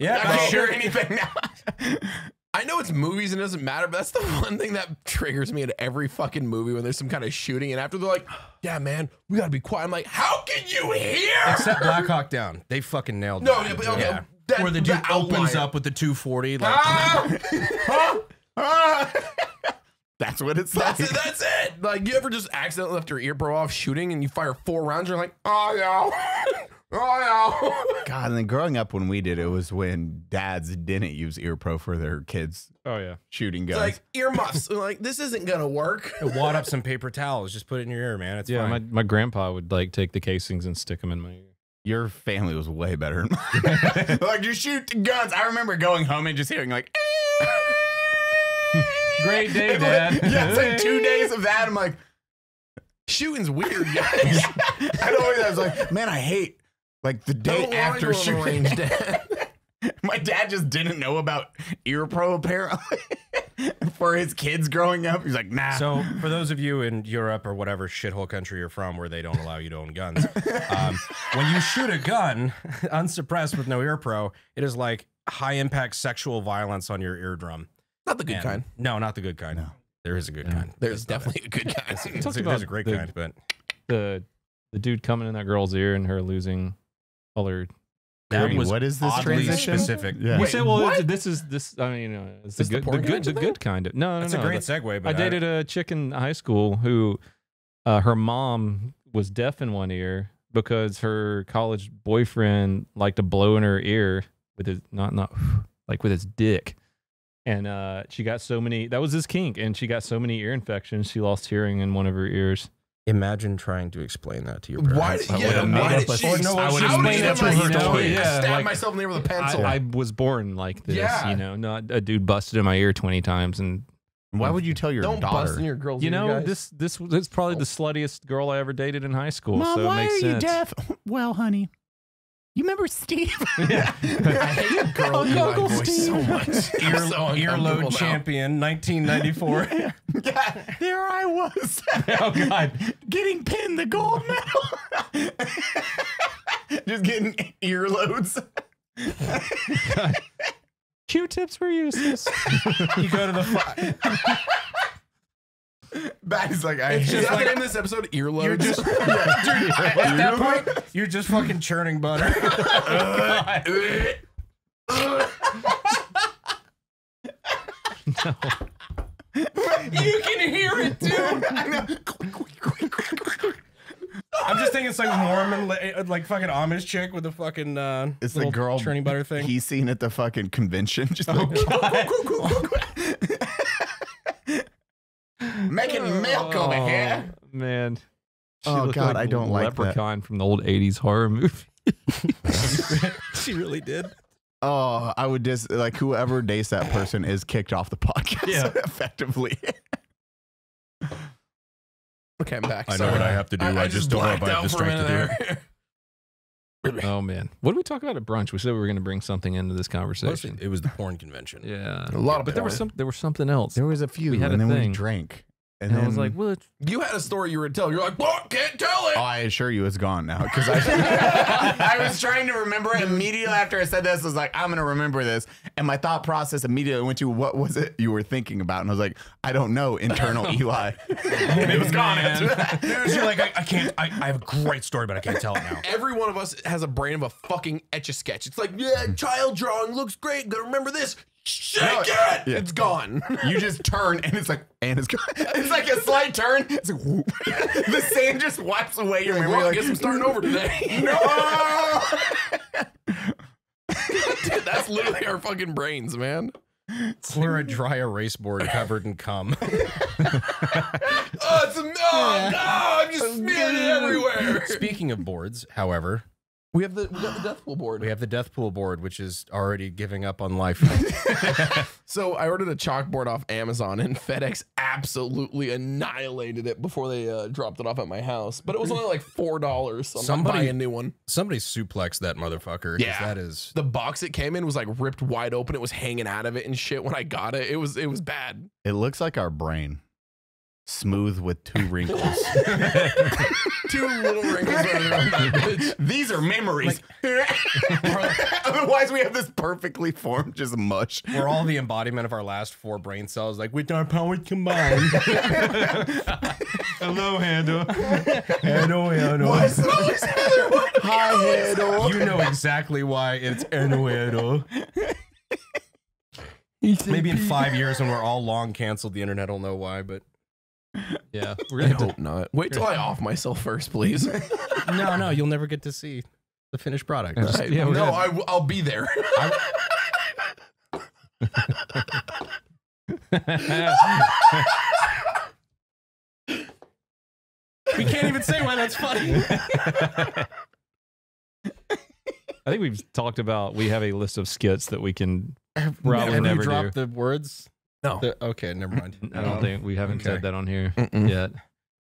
Yeah, I bro. can hear anything now. I know it's movies and it doesn't matter, but that's the one thing that triggers me in every fucking movie when there's some kind of shooting. And after they're like, yeah, man, we gotta be quiet. I'm like, how can you hear? Except Black Hawk Down. They fucking nailed No, that. yeah, but okay, that- Where the dude the opens outline. up with the 240. Like, Ah! Ah! That's what it's like. That's it, that's it. Like, you ever just accidentally left your ear pro off shooting and you fire four rounds? You're like, oh, no. Oh, no. God, and then growing up when we did it was when dads didn't use ear pro for their kids Oh yeah. shooting It's guns. like earmuffs. I'm like, this isn't going to work. wad up some paper towels. Just put it in your ear, man. It's Yeah, fine. my, my grandpa would like take the casings and stick them in my ear. Your family was way better. like you shoot the guns. I remember going home and just hearing like. Great day, It's like- Dad. yeah, it's like two days of that. I'm like, Shooting's weird, guys. I don't. Know. I was like, man, I hate like the day don't after go on the Dad. My dad just didn't know about ear pro apparently for his kids growing up. He's like, nah. So, for those of you in Europe or whatever shithole country you're from where they don't allow you to own guns, um, when you shoot a gun unsuppressed with no ear pro, it is like high impact sexual violence on your eardrum. Not the good And- kind. No, not the good kind. No. There is a good Yeah. kind. There's That's definitely a good kind. it. There's a, there's a great the- kind, but The the dude coming in that girl's ear and her losing all her. that was what is this transition? specific. Yeah. You Wait, said, well, what? this is this. I mean, you know, it's the This the good, the, porn good, the good kind of. No, no, That's no. a great the- segue. But I dated a chick in high school who, uh, her mom was deaf in one ear because her college boyfriend liked to blow in her ear with his not not like with his dick, and uh, she got so many. That was his kink, and she got so many ear infections. She lost hearing in one of her ears. Imagine trying to explain that to your Why? parents. Did, I would've yeah, made why up did a- she? Or no, I I would would've have made made up up a my story. story. Yeah, Stab like- myself in the ear with a pencil. I, I was born like this, Yeah. you know, not a dude busted in my ear twenty times and Why would you tell your Don't daughter? bust in your girl's You ear, know, guys. this this this is probably the sluttiest girl I ever dated in high school. Mom, so it why makes are you deaf? Well, honey, you remember Steve? Yeah. I hate your girl oh, Eli Uncle voice so Steve. much. Ear, I'm so earlobe now. champion, 1994. yeah, there I was. oh God. getting pinned the gold medal. Just getting earloads. Q-tips were useless. you go to the. Fi- Back is like I. Is that the name of this episode? Earloads. You're just, dude, at that point, you're just fucking churning butter. you can hear it too. I'm just thinking it's like Mormon, li- like fucking Amish chick with the fucking uh, It's the little girl churning butter thing. He's seen at the fucking convention. Just like, making milk over here. Man. She Oh, looked God, I don't like that. Leprechaun from the old '80s horror movie. she really did. Oh, I would just like whoever dates that person is kicked off the podcast. Yeah. effectively. Okay, I'm back. I know what I have to do. I just don't know if blacked I have out the for a strength to minute do there. Oh man, what did we talk about at brunch? We said we were going to bring something into this conversation. It was the porn convention. Yeah, A lot of but there was some there was something else. There was a few, We had and a then we drank. And I was like, well, it's- You had a story you were telling. You're like, what? Can't tell it. Oh, I assure you, it's gone now. Because I, I was trying to remember it immediately after I said this. I was like, I'm gonna remember this, and my thought process immediately went to what was it you were thinking about, and I was like, I don't know, internal Eli, oh, and it was gone after that. Dude, you're like, I, I can't. I, I have a great story, but I can't tell it now. Every one of us has a brain of a fucking etch a sketch. It's like, yeah, hmm. child drawing looks great. Gotta remember this. Shake No, it. yeah. It's gone. You just turn, and it's like, and it's gone. It's like a slight turn. It's like, whoop. the sand just wipes away your memory. well, I like, guess I'm starting over today. no. Dude, that's literally our fucking brains, man. We're a dry erase board covered in cum. Oh, it's a, oh, no, I'm just smearing it everywhere. Speaking of boards, however, We have the we got the death pool board. we have the death pool board, which is already giving up on life. So I ordered a chalkboard off Amazon, and FedEx absolutely annihilated it before they uh, dropped it off at my house. But it was only like four dollars. So Somebody- Somebody, buying a new one. Somebody suplexed that motherfucker. Yeah. that is. The box it came in was like ripped wide open. It was hanging out of it and shit. When I got it, it was it was bad. It looks like our brain, smooth with two wrinkles. Two little wrinkles running around that bitch. These are memories. Otherwise, we have this perfectly formed just mush. We're all the embodiment of our last four brain cells, like with our powers combined. hello, Hando. Hello, hello. Hi, Hedo. You know exactly why it's hello. Maybe in five years when we're all long canceled, the internet will know why. But Yeah, we're I gonna have to hope not. Wait till I off myself first, please. no, no, you'll never get to see the finished product. Just- I- yeah, we're no, gonna- I, w- I'll be there. we can't even say why that's funny. I think we've talked about we have a list of skits that we can probably Have you never do. dropped the words? No. The- okay, never mind. I don't think we haven't Okay. said that on here Mm-mm. yet.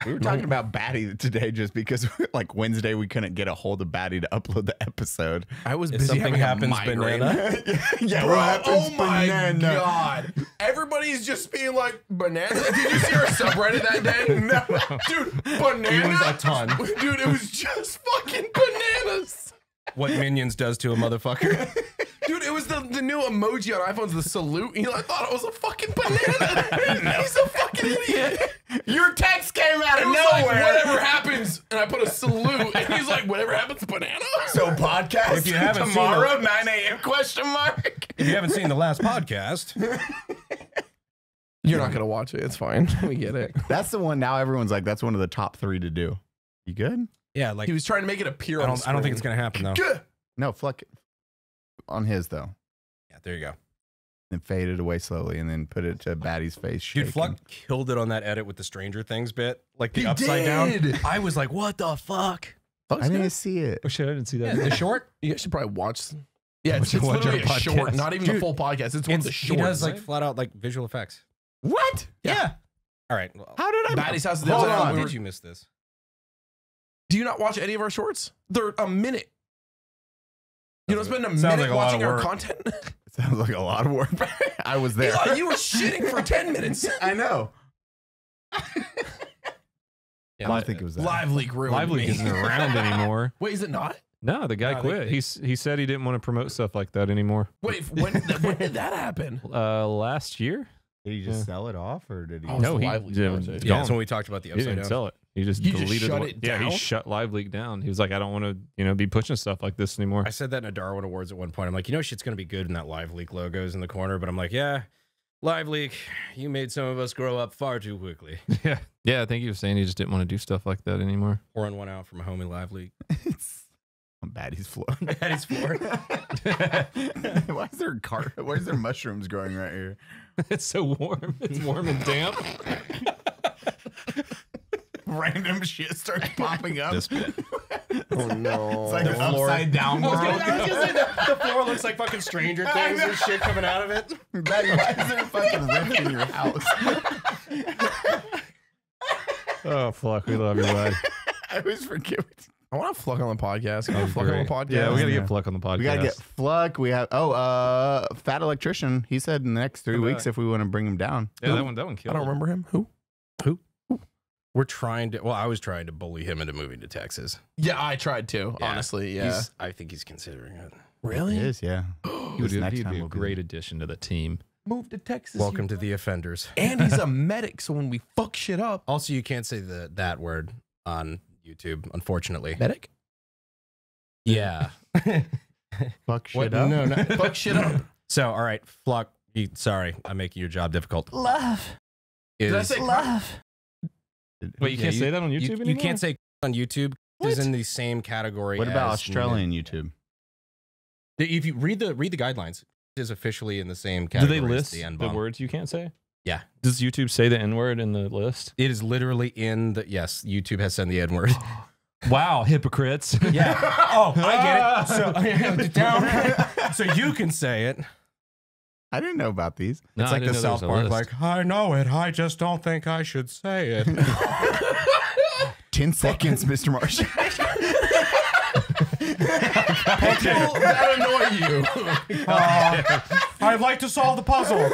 We were talking about Baddie today just because, like, Wednesday we couldn't get a hold of Baddie to upload the episode. I was If busy something having a happens, migraine. banana. yeah, Bro, what oh happens, oh my banana? god! Everybody's just being like banana. Did you see our subreddit that day? No, dude, banana. It was a ton. Dude, it was just fucking bananas. What Minions does to a motherfucker. Dude, it was the, the new emoji on iPhones, the salute. He like thought it was a fucking banana. He's a fucking idiot. Your text came out It of was like nowhere. whatever happens, and I put a salute, and he's like, whatever happens, banana. So podcast If you haven't seen tomorrow, 9 a.m. question mark. if you haven't seen the last podcast, You're not gonna watch it. It's fine. We get it. That's the one now everyone's like, that's one of the top three to do. You good? Yeah, like He was trying to make it appear. I don't, I don't think it's gonna happen though. No, fluck it on his though. Yeah, there you go. And faded away slowly and then put it to Baddie's face. Shaking. Dude, Fluck killed it on that edit with the Stranger Things bit, like the He upside down. did. I was like, what the fuck? I didn't see it. Oh shit, I didn't see that. Yeah, the short. You guys should probably watch. Yeah, it's, should it's watch literally a our short, podcast. not even the Dude, full podcast. It's one of the It's, he shorts. does like flat out like visual effects. What? Yeah. All right. Well, How did I? Baddie's house. the Hold other night on. we were- did you miss this? Do you not watch any of our shorts? They're a minute. You don't Sounds spend a minute like a lot watching of our content. It sounds like a lot of work. I was there. Eli, you were shitting for ten minutes. I know. Yeah, I think it was that. Live leak ruined Live Leak me. isn't around anymore. Wait, is it not? No, the guy No, quit. they- He's he said he didn't want to promote stuff like that anymore. Wait, when, when did that happen? Uh, last year, Did he just Yeah. sell it off, or did he? Oh, no, he Live yeah, Yeah, that's when we talked about the he upside didn't down. sell it. He just He just deleted. shut the- it Yeah, down? he shut Live Leak down. He was like, I don't want to, you know, be pushing stuff like this anymore. I said that in a Darwin Awards at one point. I'm like, you know, shit's gonna be good, and that Live Leak logo's in the corner. But I'm like, yeah, Live Leak, you made some of us grow up far too quickly. yeah, yeah. I think he was saying he just didn't want to do stuff like that anymore. Pouring one out from a homie Live Leak. it's on Baddie's floor. Baddie's floor. Why is there car? Why is there mushrooms growing right here? it's so warm. It's warm and damp. Random shit starts popping up. This bit. Oh no. It's like an upside down world. the floor looks like fucking Stranger Things and shit coming out of it. Betty, why is there a fucking rift in your house? Oh fuck, we love you, bud. I always forget. I want to Fluck on the podcast. Can we Oh, Fluck on the podcast? Yeah, we gotta get Fluck on the podcast. We gotta get Fluck. We have oh, uh, Fat Electrician. He said in the next three Come weeks back. if we want to bring him down. yeah, that one. That one killed. I don't remember him. Who? Who? We're trying to. Well, I was trying to bully him into moving to Texas. Yeah, I tried to. Yeah. Honestly, yeah. He's, I think he's considering it. really? It is, yeah. He would next he'd time be a we'll be great addition to the team. move to Texas. Welcome to the offenders. And he's a medic, so when we fuck shit up, Also, you can't say the that word on YouTube, unfortunately. medic. Yeah. Fuck shit What? up. No, no. Fuck shit up. So, all right, Fluck. Sorry, I'm making your job difficult. Love. Is, Did I say Love. Wait, you Yeah, can't you- say that on YouTube you, anymore. you can't say on YouTube. Is in the same category. What about as- Australian YouTube? If you read the read the guidelines, it is officially in the same category. Do category. they as list the, the, words you can't say? Yeah. Does YouTube say the N word in the list? It is literally in the yes. YouTube has sent the N word. Wow, hypocrites. Yeah. Oh, I get it. So down. so you can say it. I didn't know about these. No, it's I like the didn't know there was South Park, like I know it. I just don't think I should say it. 10 seconds, Mr. Marsh. People that annoy you. Uh, I'd like to solve the puzzle.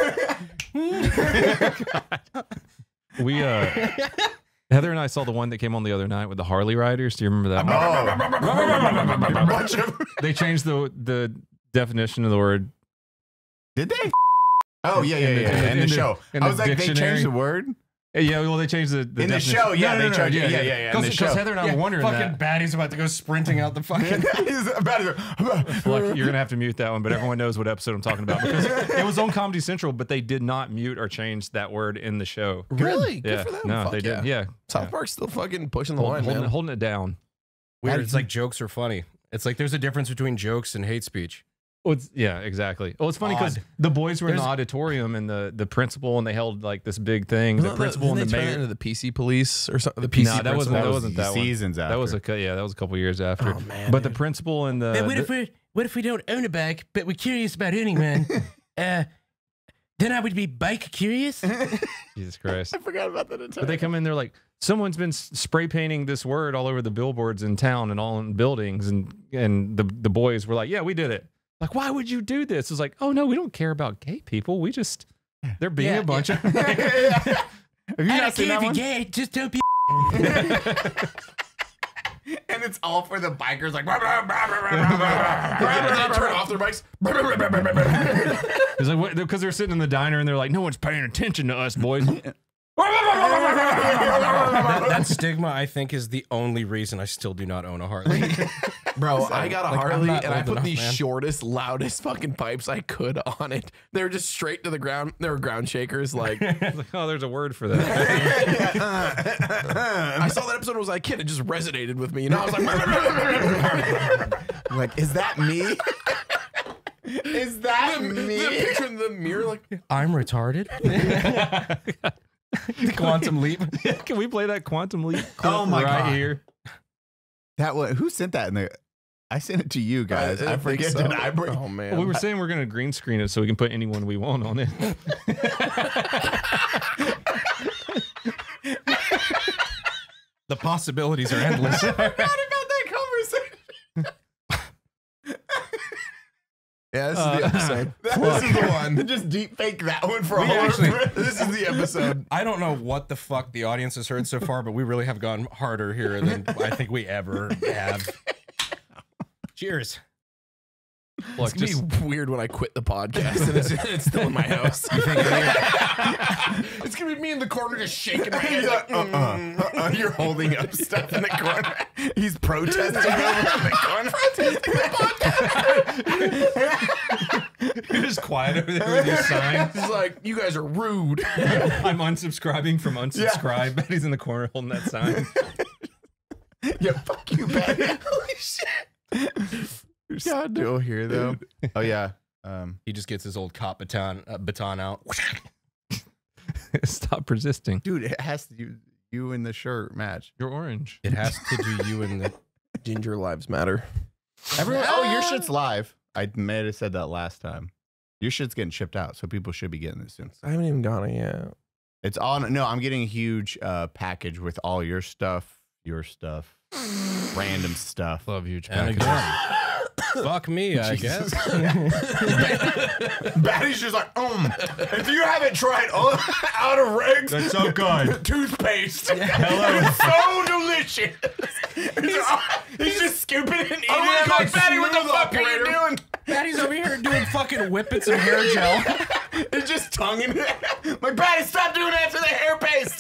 we uh Heather and I saw the one that came on the other night with the Harley riders. Do you remember that? one? Bunch of- They changed the the definition of the word. Did they? Oh, yeah, yeah, In the- yeah. in the- In the in the- show. in I the was like, they changed the word? Eh, yeah, well, they changed the, the In the definition. show, yeah, they changed it. Yeah, yeah, yeah, in the Because. Heather and I were wondering fucking that. Batty's about to go sprinting out the fucking. He's about to Like, you're gonna have to mute that one, but everyone knows what episode I'm talking about because it was on Comedy Central, but they did not mute or change that word in the show. Really? Good yeah, for them. no, Fuck they yeah. didn't. Yeah, South yeah. Park's still fucking pushing the Hold- line, holding, man. holding it down. Weird. It's like jokes are funny. It's like there's a difference between jokes and hate speech. Well, it's, yeah, exactly. Well, it's funny because the boys were in the auditorium and the the principal and they held like this big thing. Wasn't The principal and the they turn mayor. into the PC police or something. The PC. No, that wasn't principal? that wasn't that one. seasons after. That was a cou- yeah, that was a couple years after. Oh, man, but the principal and the, What the- we what if we don't own a bike, but we're curious about owning one? uh, then I would be bike curious. Jesus Christ. I forgot about that But they come in, they're like, someone's been s- spray painting this word all over the billboards in town and all in buildings, and and the the boys were like, yeah, we did it. Like, why would you do this? It's like, oh no, we don't care about gay people. We just they're being Yeah, a bunch of. Have you not seen that one? gay, just don't be. And it's all for the bikers, like. They turn off their bikes. It's like because they're sitting in the diner and they're like, no one's paying attention to us, boys. that, that stigma, I think, is the only reason I still do not own a Harley. Bro, I got a Like, Harley and I put enough, the man. shortest, loudest fucking pipes I could on it. They were just straight to the ground. They were ground shakers. Like like, oh, there's a word for that. I saw that episode. and was like, kid, it just resonated with me. You know, I was like, like, is that me? is that the, me? the picture in the mirror, like, I'm retarded. Quantum leap. Can we play that quantum leap? Clip Oh my right God. here. That one. Who sent that in there? I sent it to you guys. I, think forget. so. Did I bring? Oh man, Well, we were saying we're gonna green screen it so we can put anyone we want on it. The possibilities are endless. forgot about that conversation. Yeah, this is Uh, the episode. This is the one. Just deep fake that one for all actually- this is the episode. I don't know what the fuck the audience has heard so far, but we really have gone harder here than I think we ever have. Cheers. Look, It's gonna just, be weird when I quit the podcast and it's, it's still in my house. it's gonna be me in the corner just shaking my head. Like, Uh-uh. Uh-uh. uh-uh. Mm. You're holding up stuff in the corner. He's protesting over in the corner. you're just quiet over there with your sign. He's like, you guys are rude. I'm unsubscribing from unsubscribe. Betty's in the corner holding that sign. yeah, fuck you, man. Holy shit. You're still here though. Oh yeah. Um, He just gets his old cop baton uh, baton out. Stop resisting. dude, it has to do you in the shirt match. You're orange. It has to do you in the. Ginger lives matter. Everyone, oh, your shit's live. I may have said that last time. Your shit's getting shipped out, so people should be getting it soon. I haven't even gotten it yet. It's on. No, I'm getting a huge uh, package with all your stuff, your stuff, random stuff. Love huge And packages. Again, fuck me, I guess. Baddie's just like, um, if you haven't tried all, out of regs, That's so good. toothpaste, it's so delicious. He's, he's just scooping it and eating I'm it. gonna I'm like, Baddie, what the smooth fuck are you doing? Patty's over here doing fucking whippets and hair gel. It's just tonguing it. Like, Baddie, stop doing that to the hair paste.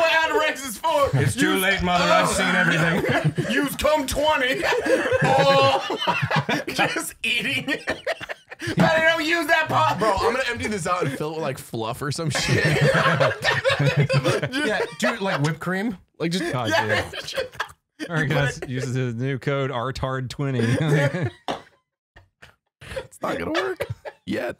That's not what Adarex is for. It's too late, mother. I've seen everything. Use cum 20. Oh, just eating it. Patty, don't use that pot. Bro, I'm gonna empty this out and fill it with like fluff or some shit. yeah, do like whipped cream. like just oh, God, Yeah. yeah. All right, guys, uses his new code RTARD20. it's not gonna work yet.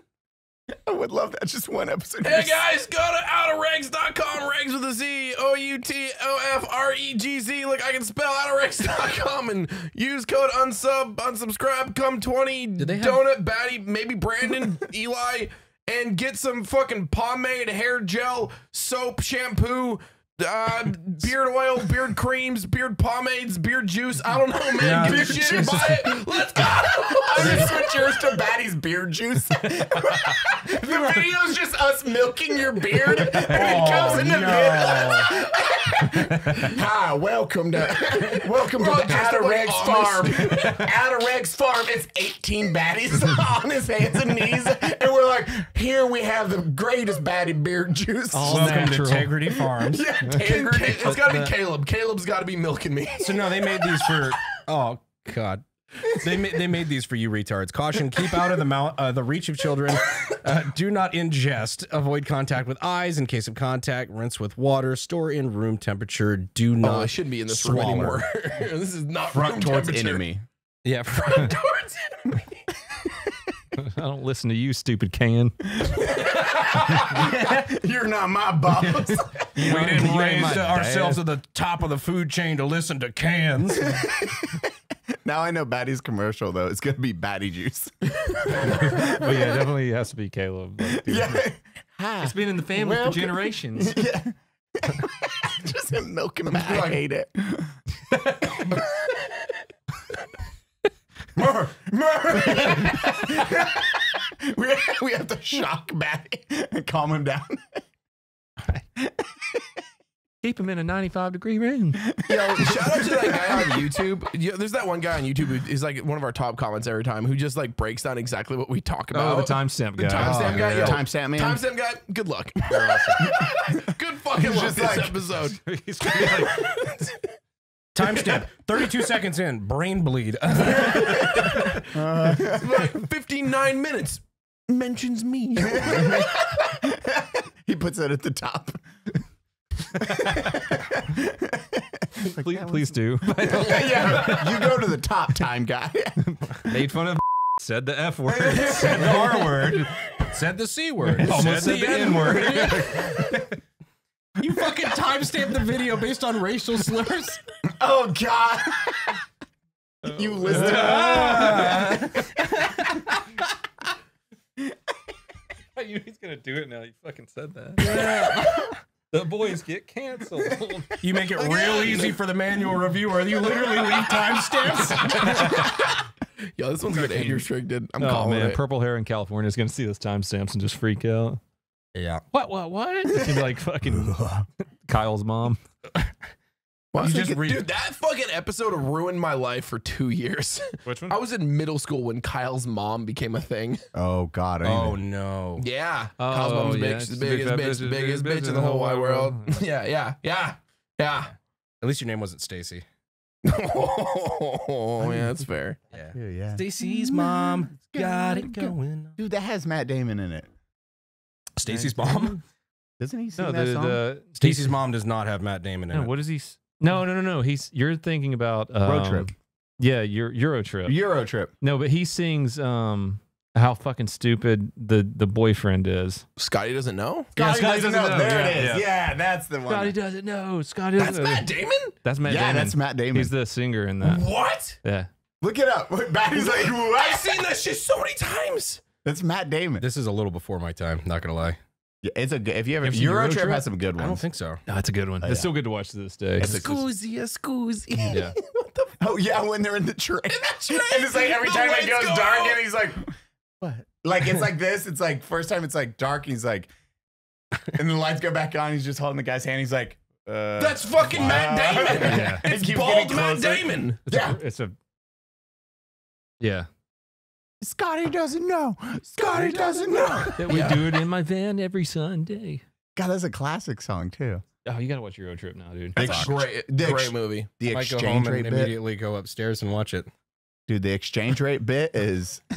I would love that. Just one episode. Hey guys, go to outofregz.com, regs with a Z, O U T O F R E G Z. Look, I can spell outofregz.com and use code unsub, unsubscribe, come 20, they have- donut, baddie, maybe Brandon, Eli, and get some fucking pomade, hair gel, soap, shampoo. Uh, beard oil, beard creams, beard pomades, beard juice. I don't know, man. Yeah, Give me shit, juice. buy it. Let's go. I'm gonna switch yours to Baddie's beard juice. the video's just us milking your beard, and it comes in the video. Hi, welcome to welcome to all the dressed up like Adarex farm. Amish. Adarex farm. It's 18 baddies on his hands and knees, and we're like, here we have the greatest baddie beard juice. All Welcome natural. to Integrity Farms. yeah, Ca- integrity. it's gotta be Caleb. Caleb's gotta be milking me. So no, they made these for. Oh God. They made they made these for you retards. Caution: keep out of the mouth, uh, the reach of children. Uh, do not ingest. Avoid contact with eyes. In case of contact, rinse with water. Store in room temperature. Do Oh, not. I shouldn't be in this room swallow. anymore. this is not Front room towards temperature. enemy. Yeah. Front towards enemy. I don't listen to you, stupid can. You're not my boss. we didn't raise ourselves to the top of the food chain to listen to cans. now I know Baddie's commercial though. It's gonna be Baddie juice. But yeah, definitely has to be Caleb. Like, yeah. Hi. It's been in the family Welcome. for generations. Yeah. Just him milking back. I hate it. Mur, mur. we, we have to shock Baddie and calm him down. Keep him in a 95 degree room. Yo, shout out to that guy on YouTube. Yeah, there's that one guy on YouTube who is like one of our top comments every time who just like breaks down exactly what we talk about. Oh, the timestamp guy. The timestamp Oh, guy. yeah. Yo, Timestamp man. Timestamp guy. Good luck. Good fucking luck just this like- episode. He's gonna be like, Timestamp: thirty-two seconds in, brain bleed. like 59 minutes. Mentions me. he puts that at the top. please, please do. yeah, you go to the top time guy. Made fun of. Said the F word. said the R word. Said the C word. Almost said the N word. You fucking timestamped the video based on racial slurs. oh God. you listened. He's gonna do it now. You fucking said that. the boys get canceled. You make it real easy for the manual reviewer. You literally leave timestamps. Yo, this one's good age restricted. I'm oh calling man, it. purple hair in California is gonna see those timestamps and just freak out. Yeah. What? What? What? It's gonna be like fucking Kyle's mom. Well, You just thinking- read- dude, that fucking episode ruined my life for two years. Which one? I was in middle school when Kyle's mom became a thing. Oh God. I Oh even- no. Yeah. Oh, Kyle's mom's yeah, big. it's She's the the biggest bitch, bitch, the the biggest biggest bitch in the whole wide world. yeah, yeah, yeah, yeah. At least your name wasn't Stacy. oh, yeah, that's fair. Yeah. Yeah, yeah. Stacy's mom got it going. Dude, that has Matt Damon in it. Stacy's mom. Doesn't he sing No, that the, song? the Stacy's mom does not have Matt Damon in No, it. what is he? S- No, no, no, no. He's you're thinking about um, Road trip. Yeah, your Euro trip. Euro trip. No, but he sings. Um, how fucking stupid the the boyfriend is. Scotty doesn't know. Scotty Scotty doesn't doesn't know. know. There Yeah, it is. yeah. Yeah, that's the one. Scotty doesn't know. Scotty doesn't that's know. Matt Damon. That's Matt Damon. yeah, Damon. that's Matt Damon. He's the singer in that. What? Yeah. Look it up. Matt's like, I've seen that shit so many times. That's Matt Damon. This is a little before my time. Not gonna lie. Yeah, it's a good. If you ever You've seen Euro Euro Trip Trip? has some good ones. I don't think so. No, that's a good one. Oh, It's yeah. still good to watch to this day. It's a- Scoozy, a scoozy. Yeah. what the Oh yeah, when they're in the train. train. and it's like every The time it lights goes go dark, out. and he's like, "What?" Like it's like this. It's like first time it's like dark, and he's like, and the lights go back on. He's just holding the guy's hand. He's like, uh, That's fucking Matt Damon. Yeah. It It's keeps bald Matt closer. Damon. It's Yeah. A, it's a. Yeah. Scotty doesn't know. Scotty doesn't know. That we do it in my van every Sunday. God, that's a classic song too. Oh, you gotta watch Euro Trip now, dude. The That's ex- a great, the ex- great movie. The Might go exchange home rate and bit, immediately go upstairs and watch it. dude. The exchange rate bit is.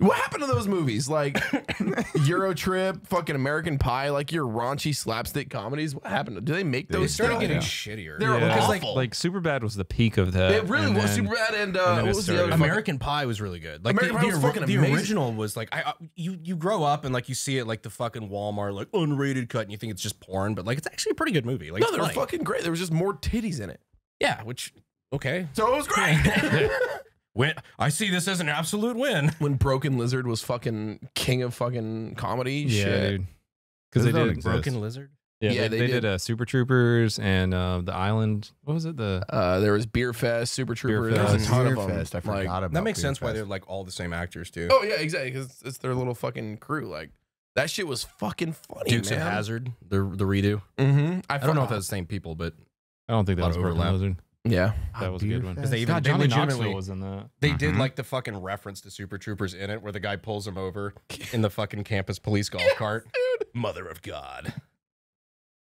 What happened to those movies? Like Euro Trip, fucking American Pie, like your raunchy slapstick comedies. What happened? to Do they make those? They those? Started still? getting yeah. shittier. They're Yeah. because like like, like Superbad was the peak of that. it really was then- super bad. And, and uh, then what was the other? American Pie was really good. Like American the, Pie the, was ori- fucking the amazing. original was like I, I you you grow up and like you see it like the fucking Walmart like unrated cut and you think it's just porn, but like it's actually a pretty good movie. Like no, they were funny. fucking great. There was just more titties in it, yeah, which okay. so it was great. Win. I see this as an absolute win. when Broken Lizard was fucking king of fucking comedy. Yeah, shit. dude. Because they Those don't did. exist. Broken Lizard. Yeah, Yeah, they, they they did, did. uh, Super Troopers and uh, the Island. What was it? The Uh, there was Beer Fest, Super Troopers. Fest. There's a ton Beer of them. Fest, I Like- forgot about That makes Beer sense why they're like all the same actors too. Oh yeah, exactly. Because it's their little fucking crew. Like that shit was fucking funny. Dukes man. of Hazard, the the redo. Mm-hmm. I don't know if that's the same people, but I don't think that was Broken overlap. Lizard. Yeah. That was a good one. Fest. they even God, they Johnny legitimately Knoxville was in that. they did Mhm. like the fucking reference to Super Troopers in it, where the guy pulls him over in the fucking campus police golf cart. Mother of God.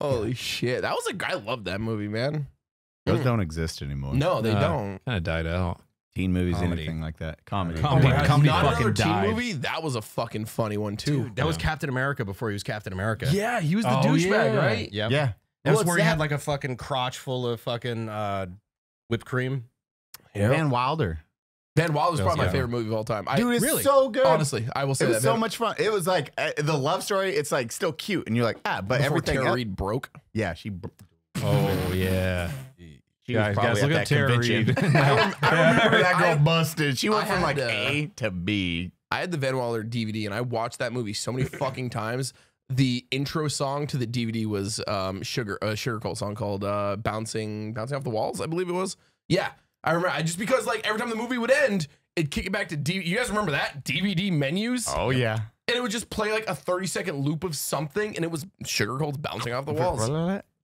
Holy shit, that was a. I love that movie, man. Those don't exist anymore. No, they Nah. don't. Kind of died out. teen movies, Comedy. anything like that. Comedy. Comedy. My God, comedy not fucking another teen died. movie. That was a fucking funny one too. Dude, that was Captain America before he was Captain America. Yeah, he was the Oh, douchebag, yeah. right? Yep. Yeah. That was What's where he that? had like a fucking crotch full of fucking uh, whipped cream. Yeah. Van Wilder. Van Wilder's That probably was my good. favorite movie of all time. I, Dude, it's really? so good. honestly, I will say it was that. so Van- much fun. It was like uh, the love story. It's like still cute, and you're like, ah, but before everything. Tara else- Reid broke. yeah, she. br- Oh yeah. She Guys, was probably guys, look at up that Tara convention. I, rem- I remember that girl I- busted. She went I from like had, uh, A to B. I had the Van Wilder DVD and I watched that movie so many fucking times. The intro song to the DVD was um, Sugar a Sugarcult song called uh, "Bouncing Bouncing Off the Walls." I believe it was. Yeah, I remember. I just because like every time the movie would end, it'd kick it back to D. You guys remember that DVD menus? Oh yeah. And it would just play like a thirty second loop of something, and it was Sugarcult's bouncing off the walls.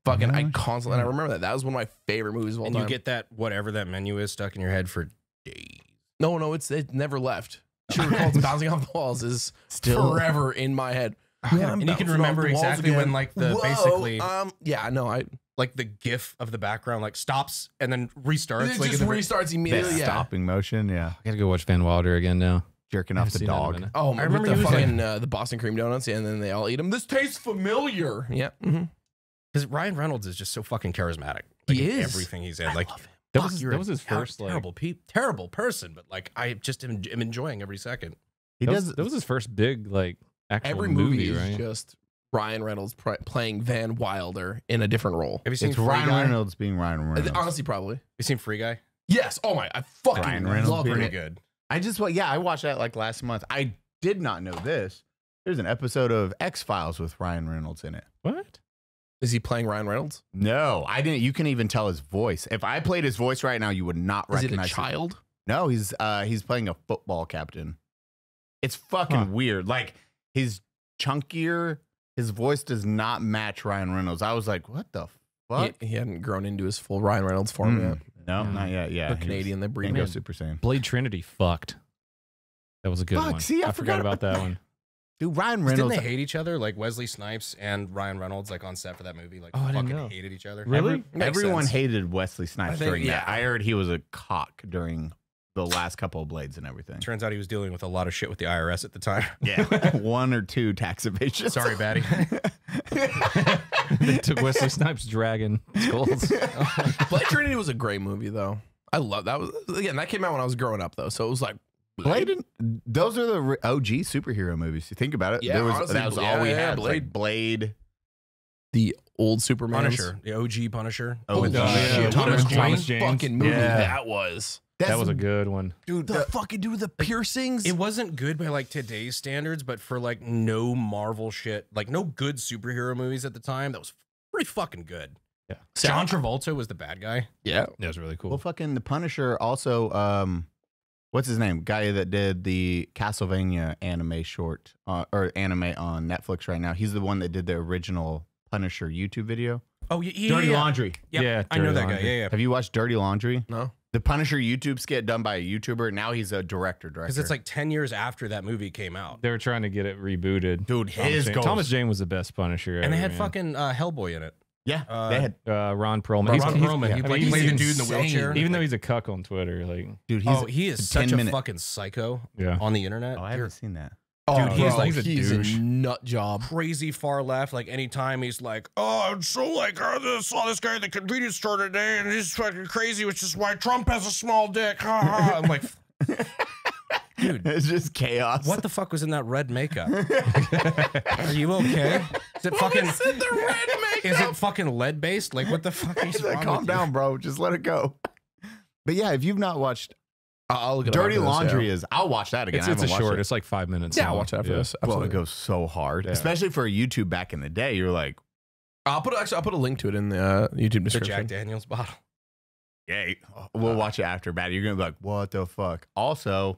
Fucking, I constantly. And I remember that. That was one of my favorite movies of all And time. you get that whatever that menu is stuck in your head for days. no, no, it's it never left. Sugarcult's bouncing off the walls is Still- forever in my head. And you can remember exactly when like the basically um yeah no I like the gif of the background like stops and then restarts it like just in the- restarts That immediately yeah stopping motion. Yeah. I gotta go watch Van Wilder again now. Jerking off the seen that in a dog. minute. oh I remember the fucking uh, the Boston cream donuts and then they all eat them this tastes familiar yeah. Because Ryan Reynolds is just so fucking charismatic. He Like, in is. everything he's in. I like love him. That was, that was his first like. terrible, pe- terrible person, but like I just am, am enjoying every second. He That was, does. that was his first big like actual every movie, movie, is right? just Ryan Reynolds pr- playing Van Wilder in a different role Have you seen It's Free Ryan Guy? Reynolds being Ryan Uh, Reynolds. honestly probably You seen Free Guy? yes oh my I fucking Ryan Reynolds love being it Pretty good. I just well, yeah, I watched that like last month. I did not know this. There's an episode of X Files with Ryan Reynolds in it. what? is he playing Ryan Reynolds No, I didn't. You can even tell his voice. If I played his voice right now, you would not is it a recognize. him. child No, he's uh he's playing a football captain. It's fucking Huh. weird. Like his chunkier, his voice does not match Ryan Reynolds. I was like, what the fuck? he, he hadn't grown into his full Ryan Reynolds form Mm. yet No, Yeah. not yet. Yeah, they're he was- Canadian they breed Didn't go them. Super Saiyan. Blade Trinity fucked. That was a good Fuck, one. see, I I, forgot forgot about about that one. Dude, Ryan Reynolds. Didn't Reynolds. they hate each other? Like Wesley Snipes and Ryan Reynolds, like on set for that movie, like Oh, I didn't fucking know. hated each other. Really? Every- Makes everyone sense. hated Wesley Snipes I think- during that. yeah. I heard he was a cock during the last couple of blades and everything. Turns out he was dealing with a lot of shit with the IRS at the time. Yeah, one or two tax evasions. Sorry, Baddie. they took Wesley Snipes dragon skulls. Blade Trinity was a great movie though I love that was again that came out when I was growing up though, so it was like Blade. and- those are the OG superhero movies. You think about it. Yeah, there was honestly, that was yeah, all we yeah, had. was, like, Blade. Blade. the old Superman. Punisher, the OG Punisher. Oh, with, Holy shit, yeah, what Thomas a Thomas Jane. fucking movie Yeah. that was. That was a good one. Dude, The, fucking dude with the piercings. It wasn't good by like today's standards, but for like no Marvel shit, like no good superhero movies at the time, that was pretty fucking good. Yeah. John Travolta was the bad guy. yeah. That was really cool. Well, fucking the Punisher also. Um, what's his name? Guy that did the Castlevania anime short uh, or anime on Netflix right now. He's the one that did the original Punisher YouTube video. Oh yeah, yeah Dirty yeah. Laundry. Yep, Yeah, I know Dirty that guy. Yeah, yeah. Have you watched Dirty Laundry? No. The Punisher YouTube skit done by a YouTuber. Now he's a director. Director. Because it's like ten years after that movie came out, They were trying to get it rebooted. dude, Thomas his Jane, goes. Thomas Jane was the best Punisher. and they had man. fucking uh, Hellboy in it. Yeah, uh, they had. uh, Ron Perlman. Ron He's- he's- Perlman. yeah. He I played, mean, played he's the dude in the insane. wheelchair. Even though he's a cuck on Twitter, like Dude, he's. oh, he is a such 10 a minute- fucking psycho yeah. on the internet. Oh, I You're haven't seen that. Oh, Dude, he's bro, like- he's a he's douche. a nut job. crazy far left. Like anytime he's like, "Oh, I'm so like I saw this guy at the convenience store today, and he's fucking crazy, which is why Trump has a small dick." Ha ha. I'm like, dude, It's just chaos. what the fuck was in that red makeup? Are you okay? Is it fucking? the red makeup? Is it fucking lead based? Like what the fuck is like, wrong calm with you?" down, bro. Just let it go. But yeah, if you've not watched I'll look it up Dirty after this, Laundry, yeah. is I'll watch that again. It's, I it's a haven't watched short. it. It's like five minutes. Yeah, I'll long. watch it after Yeah. this. Well, Absolutely. it goes so hard, Yeah. especially for a YouTube back in the day. You're like, I'll put actually I'll put a link to it in the uh, YouTube The description. Jack Daniels bottle. "Yay!" We'll watch it after bad. You're gonna be like, "What the fuck?" Also,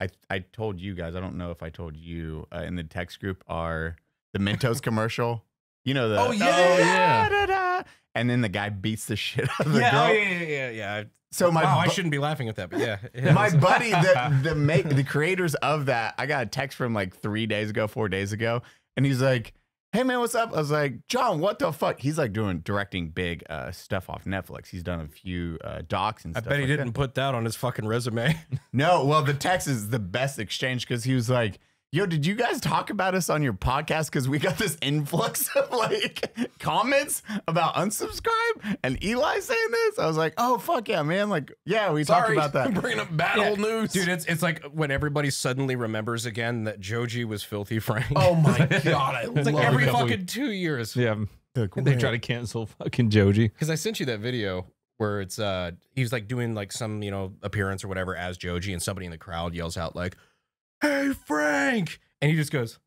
I I told you guys. I don't know if I told you uh, in the text group are the Mentos commercial. You know the Oh, yeah. yeah. da-da-da. And then the guy beats the shit out of the yeah, girl. oh, yeah, yeah, yeah, yeah. So my wow, I shouldn't be laughing at that, but yeah. yeah. my buddy, the the make the creators of that, I got a text from like three days ago, four days ago, and he's like, "Hey man, what's up?" I was like, "John, what the fuck?" He's like doing directing big uh, stuff off Netflix. He's done a few uh, docs and stuff. I stuff. bet he like didn't That. put that on his fucking resume. No, well, the text is the best exchange because he was like. Yo, did you guys talk about us on your podcast? Because we got this influx of like comments about unsubscribe and Eli saying this. I was like, oh fuck yeah, man! Like, yeah, we talked about that. bringing up bad Yeah. old news, Dude, it's it's like when everybody suddenly remembers again that Joji was filthy Frank. Oh my god, I it's like every it. fucking two years. Yeah. They try to cancel fucking Joji. Because I sent you that video where it's uh he's like doing like some you know appearance or whatever as Joji, and somebody in the crowd yells out like, "Hey Frank!" and he just goes.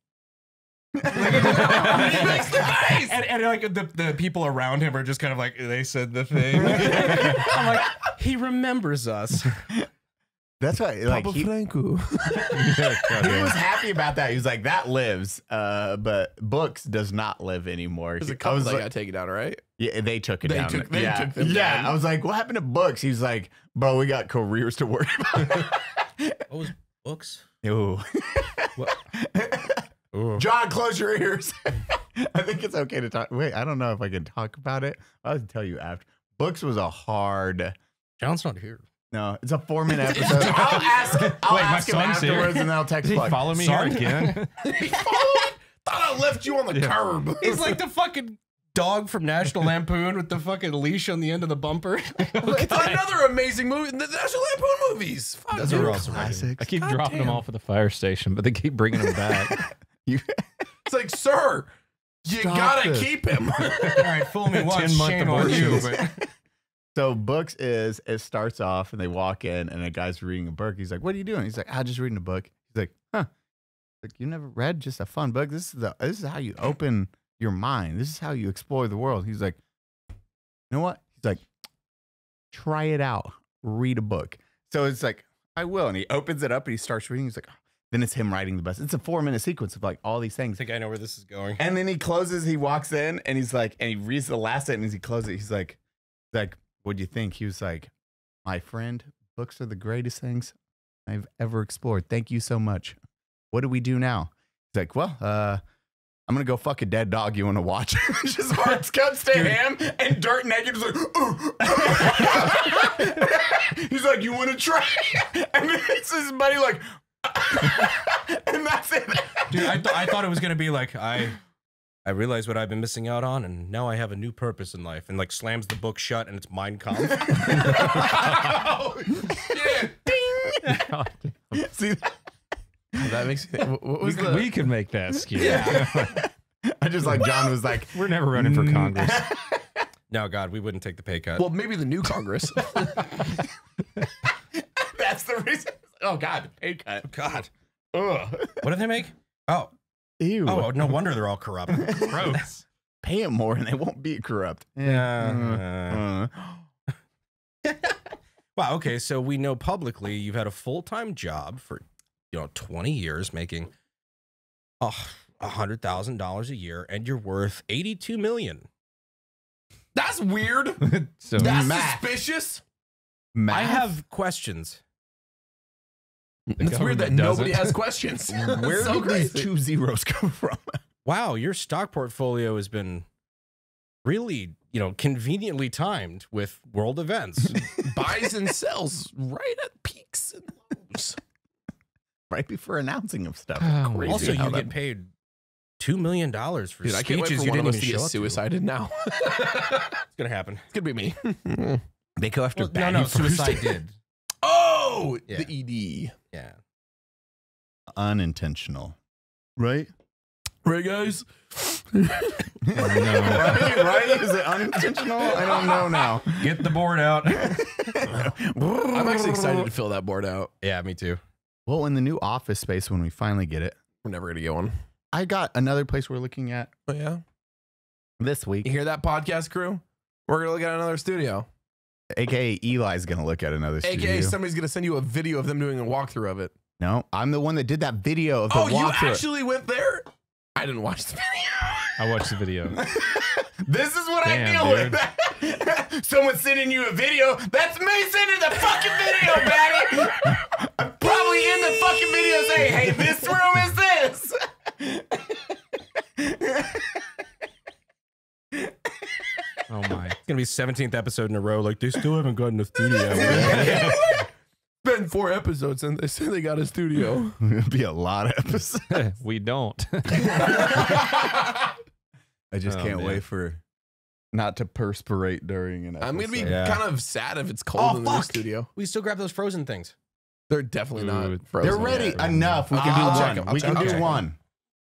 He makes the face. and, and like the, the people around him are just kind of like they said the thing. I'm like, he remembers us. That's why, like, Papa he, Franco. he was happy about that. He was like, "That lives," uh, but books does not live anymore. There's a I couple was that like, got taken down, right? yeah, they took it They down. took- they yeah, took them yeah. down. I was like, "What happened to books?" He's like, "Bro, we got careers to worry about." What was books? Ooh. John, close your ears. I think it's okay to talk. Wait, I don't know if I can talk about it. I'll tell you after. Books was a hard. John's not here. No, it's a four minute episode. I'll ask. I'll Wait, my ask him son's here. afterwards, and then I'll text. Did he follow me Sorry. here again? He followed. Thought I left you on the curb. He's like the fucking dog from National Lampoon with the fucking leash on the end of the bumper. It's another amazing movie. The National Lampoon movies. Fuck, Those dude. are awesome. Classics. I keep God dropping damn. them off at the fire station, but they keep bringing them back. You- It's like, sir, you Stop gotta this. keep him. All right, fool me once, 10-month shame on you. abortions. But So books is it starts off and they walk in and a guy's reading a book. He's like, "What are you doing?" He's like, "I'm just reading a book." He's like, "Huh? Like you never read just a fun book? This is the this is how you open your mind. This is how you explore the world." He's like, "You know what?" He's like, "Try it out. Read a book." So it's like, "I will," and he opens it up and he starts reading. He's like, then it's him writing the best. It's a four minute sequence of like all these I things. think I know where this is going. And then he closes, he walks in and he's like, and he reads the last sentence, he closes it. He's like, like, what'd you think? He was like, my friend, books are the greatest things I've ever explored. Thank you so much. What do we do now? He's like, well, uh, I'm gonna go fuck a dead dog. You want to watch? Just hearts cuts to him and dirt naked is like, he's like, you want to try? And then it's his buddy like, and that's it. Dude, I, th- I thought it was gonna be like I I realize what I've been missing out on, and now I have a new purpose in life. And like slams the book shut, and it's Mein Kampf. Oh, yeah. See, That makes me. What what We was could, the? we could make that skew. I just like John was like, We're never running for Congress. no, God, we wouldn't take the pay cut. well, maybe the new Congress. that's the reason. Oh God, the pay cut. God, Ugh. what do they make? Oh, Ew. oh, no wonder they're all corrupt. Gross. Pay them more and they won't be corrupt. Yeah. Uh, Wow. Okay. So we know publicly you've had a full time job for you know twenty years, making a hundred thousand dollars a year, and you're worth eighty two million. That's weird. So That's Math. suspicious. I have questions. It's weird that nobody has questions. Where so did these two zeros come from? Wow, your stock portfolio has been really you know conveniently timed with world events. buys and sells right at peaks and lows. right before announcing of stuff. Oh, Crazy also, you that- get paid two million dollars for Dude, I can't wait speeches for you one of didn't even to show to. suicided now. It's gonna happen. It's gonna be me. They go after Well, no, Baddie no, first. suicide did. oh, Yeah. the ED. Yeah. unintentional, right? Right, guys. no. right? Right? Is it unintentional? I don't know now. Get the board out. I'm actually excited to fill that board out. yeah, me too. Well, in the new office space, when we finally get it, We're never gonna get one. I got another place we're looking at Oh yeah. this week. You week. hear that podcast crew? We're gonna look at another studio. AKA Eli's gonna look at another AKA studio. somebody's gonna send you a video of them doing a walkthrough of it. no, I'm the one that did that video of the Oh, you walkthrough. actually went there? I didn't watch the video. I watched the video. This is what Damn, I deal with. Someone sending you a video. That's me sending the fucking video, Baddie. I'm probably in the fucking video saying, hey, this room is this. Oh my. It's gonna be 17th episode in a row. Like they still haven't gotten a studio. Been four episodes and they said they got a studio. It'll be a lot of episodes. we don't. I just Oh, can't man. wait for not to perspirate during an episode. I'm gonna be Yeah. kind of sad if it's cold Oh, in the studio. we still grab those frozen things. They're definitely Ooh, not frozen. They're ready. yet. Enough. We can I'll do check one. 'em. I'll We check- can I'll do check 'em. one.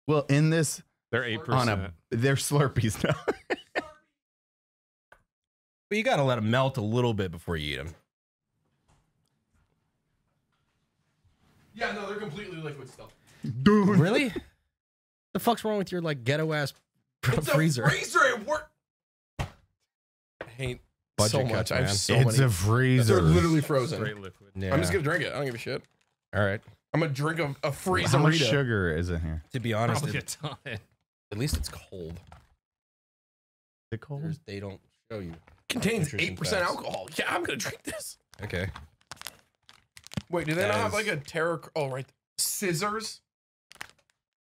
Well, in this They're eight on percent. a they're Slurpees now. But you gotta let them melt a little bit before you eat them. Yeah, no, they're completely liquid still. Dude, really? the fuck's wrong with your like ghetto ass It's freezer? a freezer. It worked. I hate Budget so cuts, much. I have so it's many. a freezer. They're literally frozen. Straight liquid. Yeah. I'm just gonna drink it. I don't give a shit. All right. I'm gonna drink a, a freezer. How much sugar is in here? To be honest, Probably a ton. at least it's cold. Is it cold? There's- They don't show you. Contains eight percent alcohol. Yeah, I'm gonna drink this. Okay. Wait, do they That not have like a terror? Oh, right. Scissors.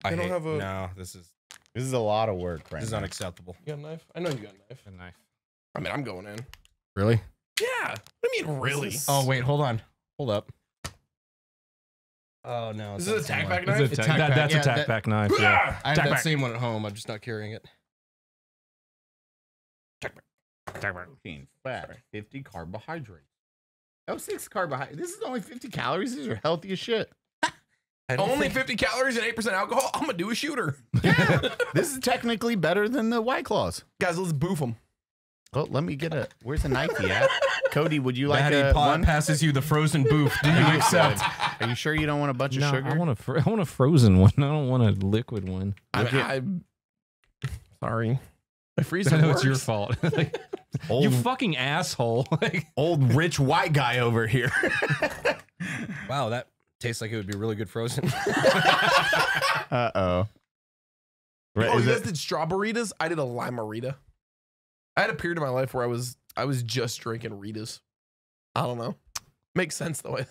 I don't hate, have a- No, this is This is a lot of work right this is now. unacceptable. You got a knife? I know you got a knife. A knife. I mean, I'm going in. Really? Yeah. What do you mean, really? is- Oh wait, hold on. Hold up. Oh no. This is a not tack same back one. knife? It's a tack- tack that- pack. that's Yeah, a tack that- back knife. Yeah. I have Tack that back. same one at home. I'm just not carrying it. Tack pack. protein, fat, 50 carbohydrates. Oh, six carbohydrates. This is only 50 calories. These are healthy as shit. Only think- 50 calories and 8% alcohol? I'm gonna do a shooter. Yeah. This is technically better than the White Claws. Guys, let's boof them. Well, let me get a. Where's the Nike at? Cody, would you like Daddy a pa- one? passes you the frozen boof. Do you accept? Are you sure you don't want a bunch No, of sugar? I want a fr- I want a frozen one. I don't want a liquid one. I Look mean, at- I'm sorry. My freezer I know works. it's your fault. Like, old, you fucking asshole. Like, old rich white guy over here. Wow, that tastes like it would be really good frozen. uh oh. Right, Oh, you guys it- did strawberries? I did a Lime-A-Rita. I had a period in my life where I was I was just drinking Ritas. I don't know. Makes sense though. I.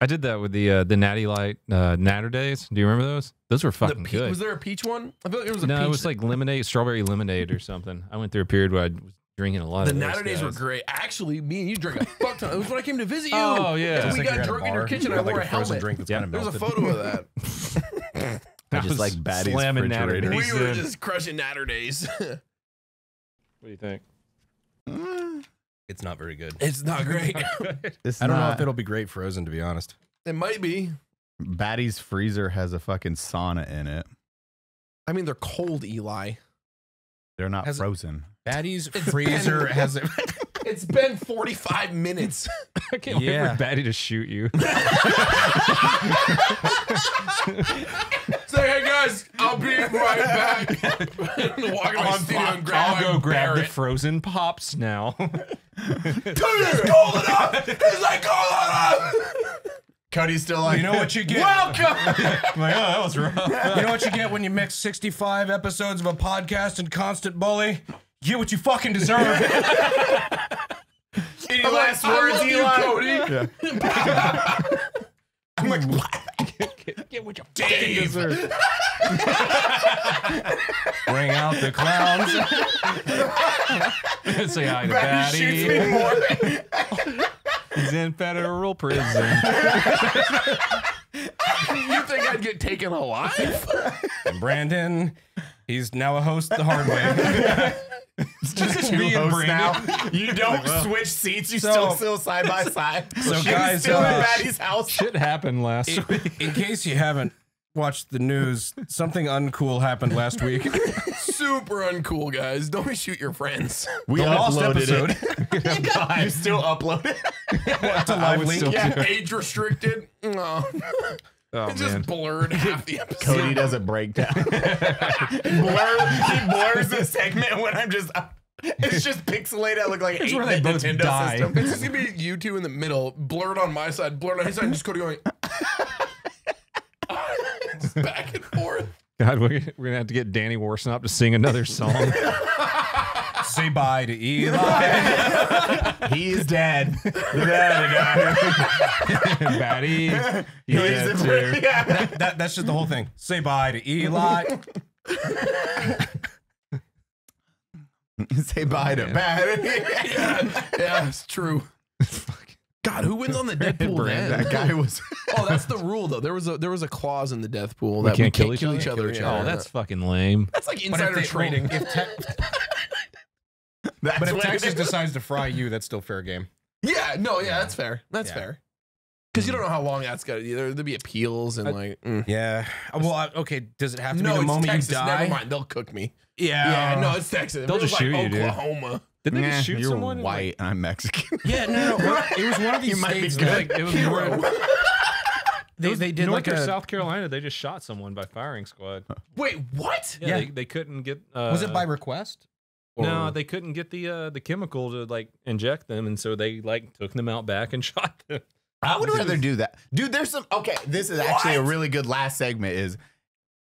I did that with the uh, the Natty Light uh, Naturdays. Do you remember those? Those were fucking pe- good. was there a peach one? I feel like it was a peach. no, peach. it was like lemonade, strawberry lemonade or something. I went through a period where I was drinking a lot the of those Naturdays were great. Actually, me and you drank a fuck ton. It was when I came to visit you. Oh yeah. we got a drunk in your kitchen, you I wore like a a frozen helmet. drink that's Yeah. kind of There's a photo of that. I I just was like Baddie's slamming refrigerator. Natter we were just crushing Naturdays. What do you think? It's not very good. it's not great. This I don't know if it'll be great frozen, to be honest. it might be. Baddie's freezer has a fucking sauna in it. I mean, they're cold, Eli. They're not Has it- frozen. Baddie's It's freezer been- has it. It's been 45 minutes. I can't wait Yeah. for Baddie to shoot you. Say, hey guys, I'll be right back. Walk in my studio and grab I'll go my grab the frozen pops now. Dude, it's cold enough. It's like cold enough. Cody's still like, You know what you get? Welcome. I'm like, oh, that was rough. You know what you get when you mix 65 episodes of a podcast and constant bully? You get what you fucking deserve. any last words, Eli? Cody. I'm like, Get what you Dave. Bring out the clowns. Say hi to Baddie shoots me more. He's in federal prison. You think I'd get taken alive? And Brandon, he's now a host the hard way. It's just two Me and hosts now. You don't switch seats. You So- still still side by side. So She's guys, still uh, in Baddie's house. Shit happened last in, week. in case you haven't watched the news, something uncool happened last week. Super uncool, guys. Don't shoot your friends. We The lost uploaded episode. it. you still upload it. It's a I live would still Yeah, do it. age restricted. No. Oh, it just man. blurred half the episode. Cody does a breakdown. Blur, he blurs the segment when I'm just. It's just pixelated. I look like an It's where they 8-bit both Nintendo die. system. It's just gonna be you two in the middle, blurred on my side, blurred on his side, and just Cody going back and forth. God, we're, we're gonna have to get Danny Worsnop to sing another song. Say bye to Eli. He is dead. Dead. Baddie, he's He's dead a- too. yeah. that, that's just the whole thing. Say bye to Eli. Say bye to man. Baddie. Yeah, yeah, it's true. God, who wins on the Deadpool Brand, that guy was. Oh, that's the rule though. There was a there was a clause in the death pool We that can't we kill can't each kill other? each other. Oh, that's fucking lame. that's like But if insider they- trading. well, if, Te- That's but if Texas decides to fry you, that's still fair game. yeah, no, yeah, that's fair. That's Yeah. fair. Because you don't know how long that's gonna be. There, there'll be appeals and I- like. mm. Yeah. Well, I- okay. Does it have to No, be the moment Texas. you die? Never mind. They'll cook me. Yeah. Yeah, no, it's Texas. They'll it just shoot like you, dude. Oklahoma. Didn't they Nah, just shoot you're someone? in, like- white and I'm Mexican. Yeah. No. no. Well, It was one of these You might be states. good. Like, it was more. They, they did North like or a. South Carolina. They just shot someone by firing squad. Wait, what? Yeah, Yeah. They, they couldn't get. Uh, Was it by request? No, they couldn't get the uh, the chemical to like inject them, and so they like took them out back and shot them. I would rather do that, dude. There's some. Okay, this is actually a really good last segment. Is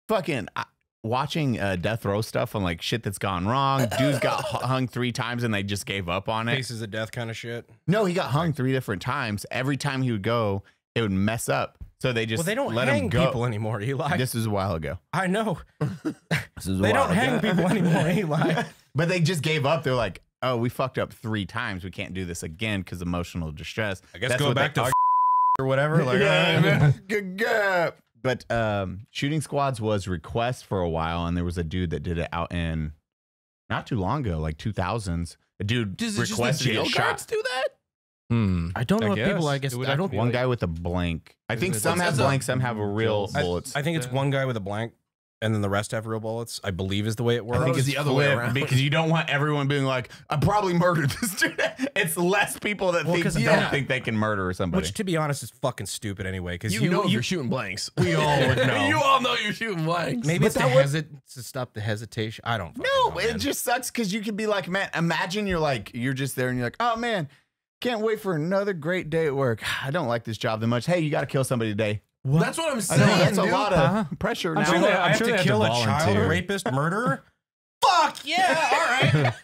fucking uh, watching uh, death row stuff on like shit that's gone wrong. Dude's got hung three times and they just gave up on it. Faces of death kind of shit. No, he got hung three different times. Every time he would go, it would mess up. So they just Well, they don't let hang him go. people anymore, Eli. This is a while ago. I know. This was a They while don't hang people anymore, Eli. But they just gave up. They're like, oh, we fucked up three times. We can't do this again because emotional distress. I guess That's go back they to argue. or whatever. Like, Yeah. Good gap. But um, shooting squads was request for a while, and there was a dude that did it out in not too long ago, like 2000s. A dude Does it just the requested to jail get guards do that? Hmm. I don't know I if people. I guess. guess It would I don't. to One like- guy with a blank. I think some have that? blanks, some have a real I- bullets. I think it's one guy with a blank, and then the rest have real bullets. I believe is the way it works. I think it's the other way around. because you don't want everyone being like, "I probably murdered this dude." It's less people that Well, think 'cause- don't think they can murder somebody. Which, to be honest, is fucking stupid anyway. Because You, you, know if you you're shooting blanks. we all would know. you all know you're shooting blanks. Maybe But it's to, that would- hesi- to stop the hesitation. I don't. No, know, it man. just sucks because you could be like, man, imagine you're like, you're just there and you're like, oh man, can't wait for another great day at work. I don't like this job that much. Hey, you got to kill somebody today. That's what I'm I saying. know that's a lot of uh-huh. pressure now. sure I they- have sure to they have to kill a child rapist murderer. Fuck yeah! All right.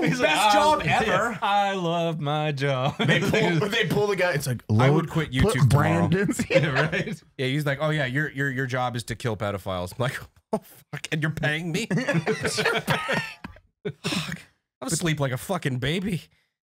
He's Best "I- job ever." I love my job. they pull, they pull the guy. It's like, I would quit YouTube tomorrow. Brandon's. Yeah, right. Yeah, he's like, oh yeah, your your your job is to kill pedophiles. I'm like, oh fuck, and you're paying me. fuck. I'm asleep like a fucking baby.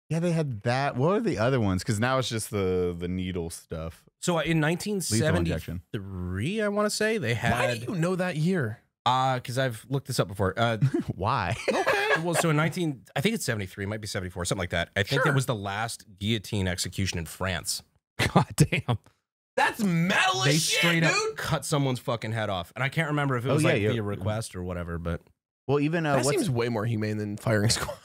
Yeah, they had that. What are the other ones? Because now it's just the the needle stuff. So uh, in 1973, I want to say they had. Why had do you know that year? uh because I've looked this up before. Uh, Why? Okay. Well, so in 19, I think it's 73, it might be 74, something like that. I think Sure. it was the last guillotine execution in France. God damn. That's metal They as shit, straight up cut someone's fucking head off, and I can't remember if it Oh, was yeah, like yeah. via request or whatever. But Well, even uh, That seems way more humane than firing squad.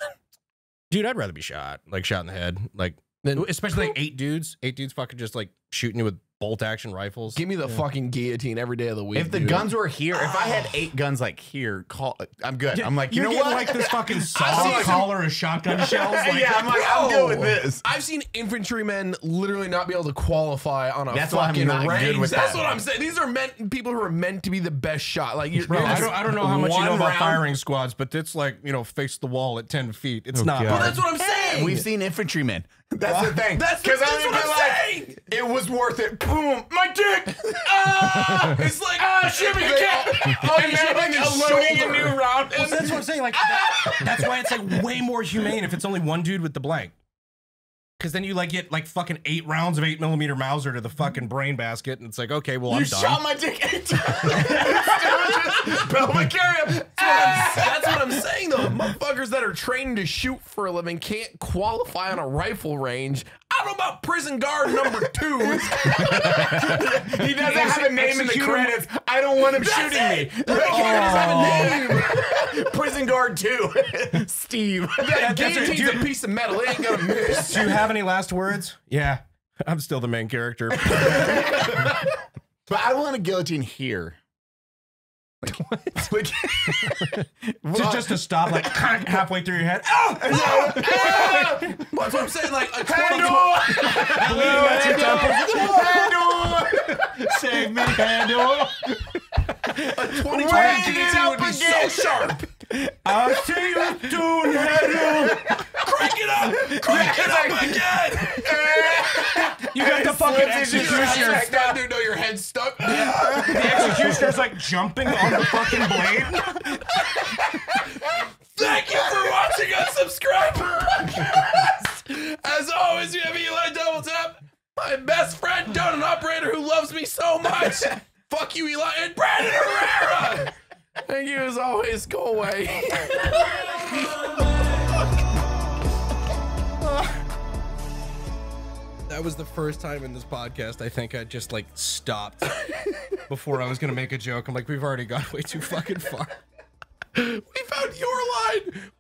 Dude, I'd rather be shot, like shot in the head, like Then especially like eight dudes, eight dudes fucking just like shooting you with bolt action rifles. give me the fucking guillotine every day of the week. if the dude. guns were here, if I had eight guns like here, call. I'm good. I'm like, you You're know what? like this fucking I've saw seen- collar of shotgun shells. Like, yeah, I'm like, I'm good with this. I've seen infantrymen literally not be able to qualify on a That's why I'm fucking not good range. with That's that. what I'm saying. These are meant people who are meant to be the best shot. Like you're, Bro, you're I don't, I don't know how much you know about round- firing squads, but it's like, you know, face the wall at 10 feet. It's Oh, not. God. Well, that's what I'm saying. We've seen infantrymen. That's the thing. That's, because that's what I'm saying. It was worth it. Boom, my dick. Ah, it's like ah, shimmy cat. Oh, And then like loading a new round. Well, that's what I'm saying. Like, that, that's why it's like way more humane if it's only one dude with the blank. Because then you like get like fucking eight rounds of eight millimeter Mauser to the fucking brain basket, and it's like, okay, well, I'm You shot my dick eight times. Pelvic area. That's what I'm saying though. Motherfuckers that are trained to shoot for a living can't qualify on a rifle range. I don't know about prison guard number two. He doesn't have a name in the credits. I don't want him shooting me. Oh. Prison guard two, Steve. that guillotine's a piece of metal. It ain't gonna miss. Do you have any last words? Yeah, I'm still the main character. But I want a guillotine here. Like, like- just, just to stop, like halfway through your head. Oh, That's what I'm saying. Like a 20, Save me, handle. a 20 Wait, would be so sharp. I'll see you soon, Henry. Crank it up. Crank it up again. You got the fucking Slips into your executioner. Stuck, dude. No, your head's stuck. The executioner's like jumping on the fucking blade. Thank you for watching and subscribe. As always, we have Eli Doubletap, my best friend, donut operator who loves me so much. Fuck you, Eli, and Brandon Herrera. Thank you as always. Go away. That was the first time in this podcast I think I just like stopped before I was gonna make a joke. I'm like, we've already gone way too fucking far. we found your line.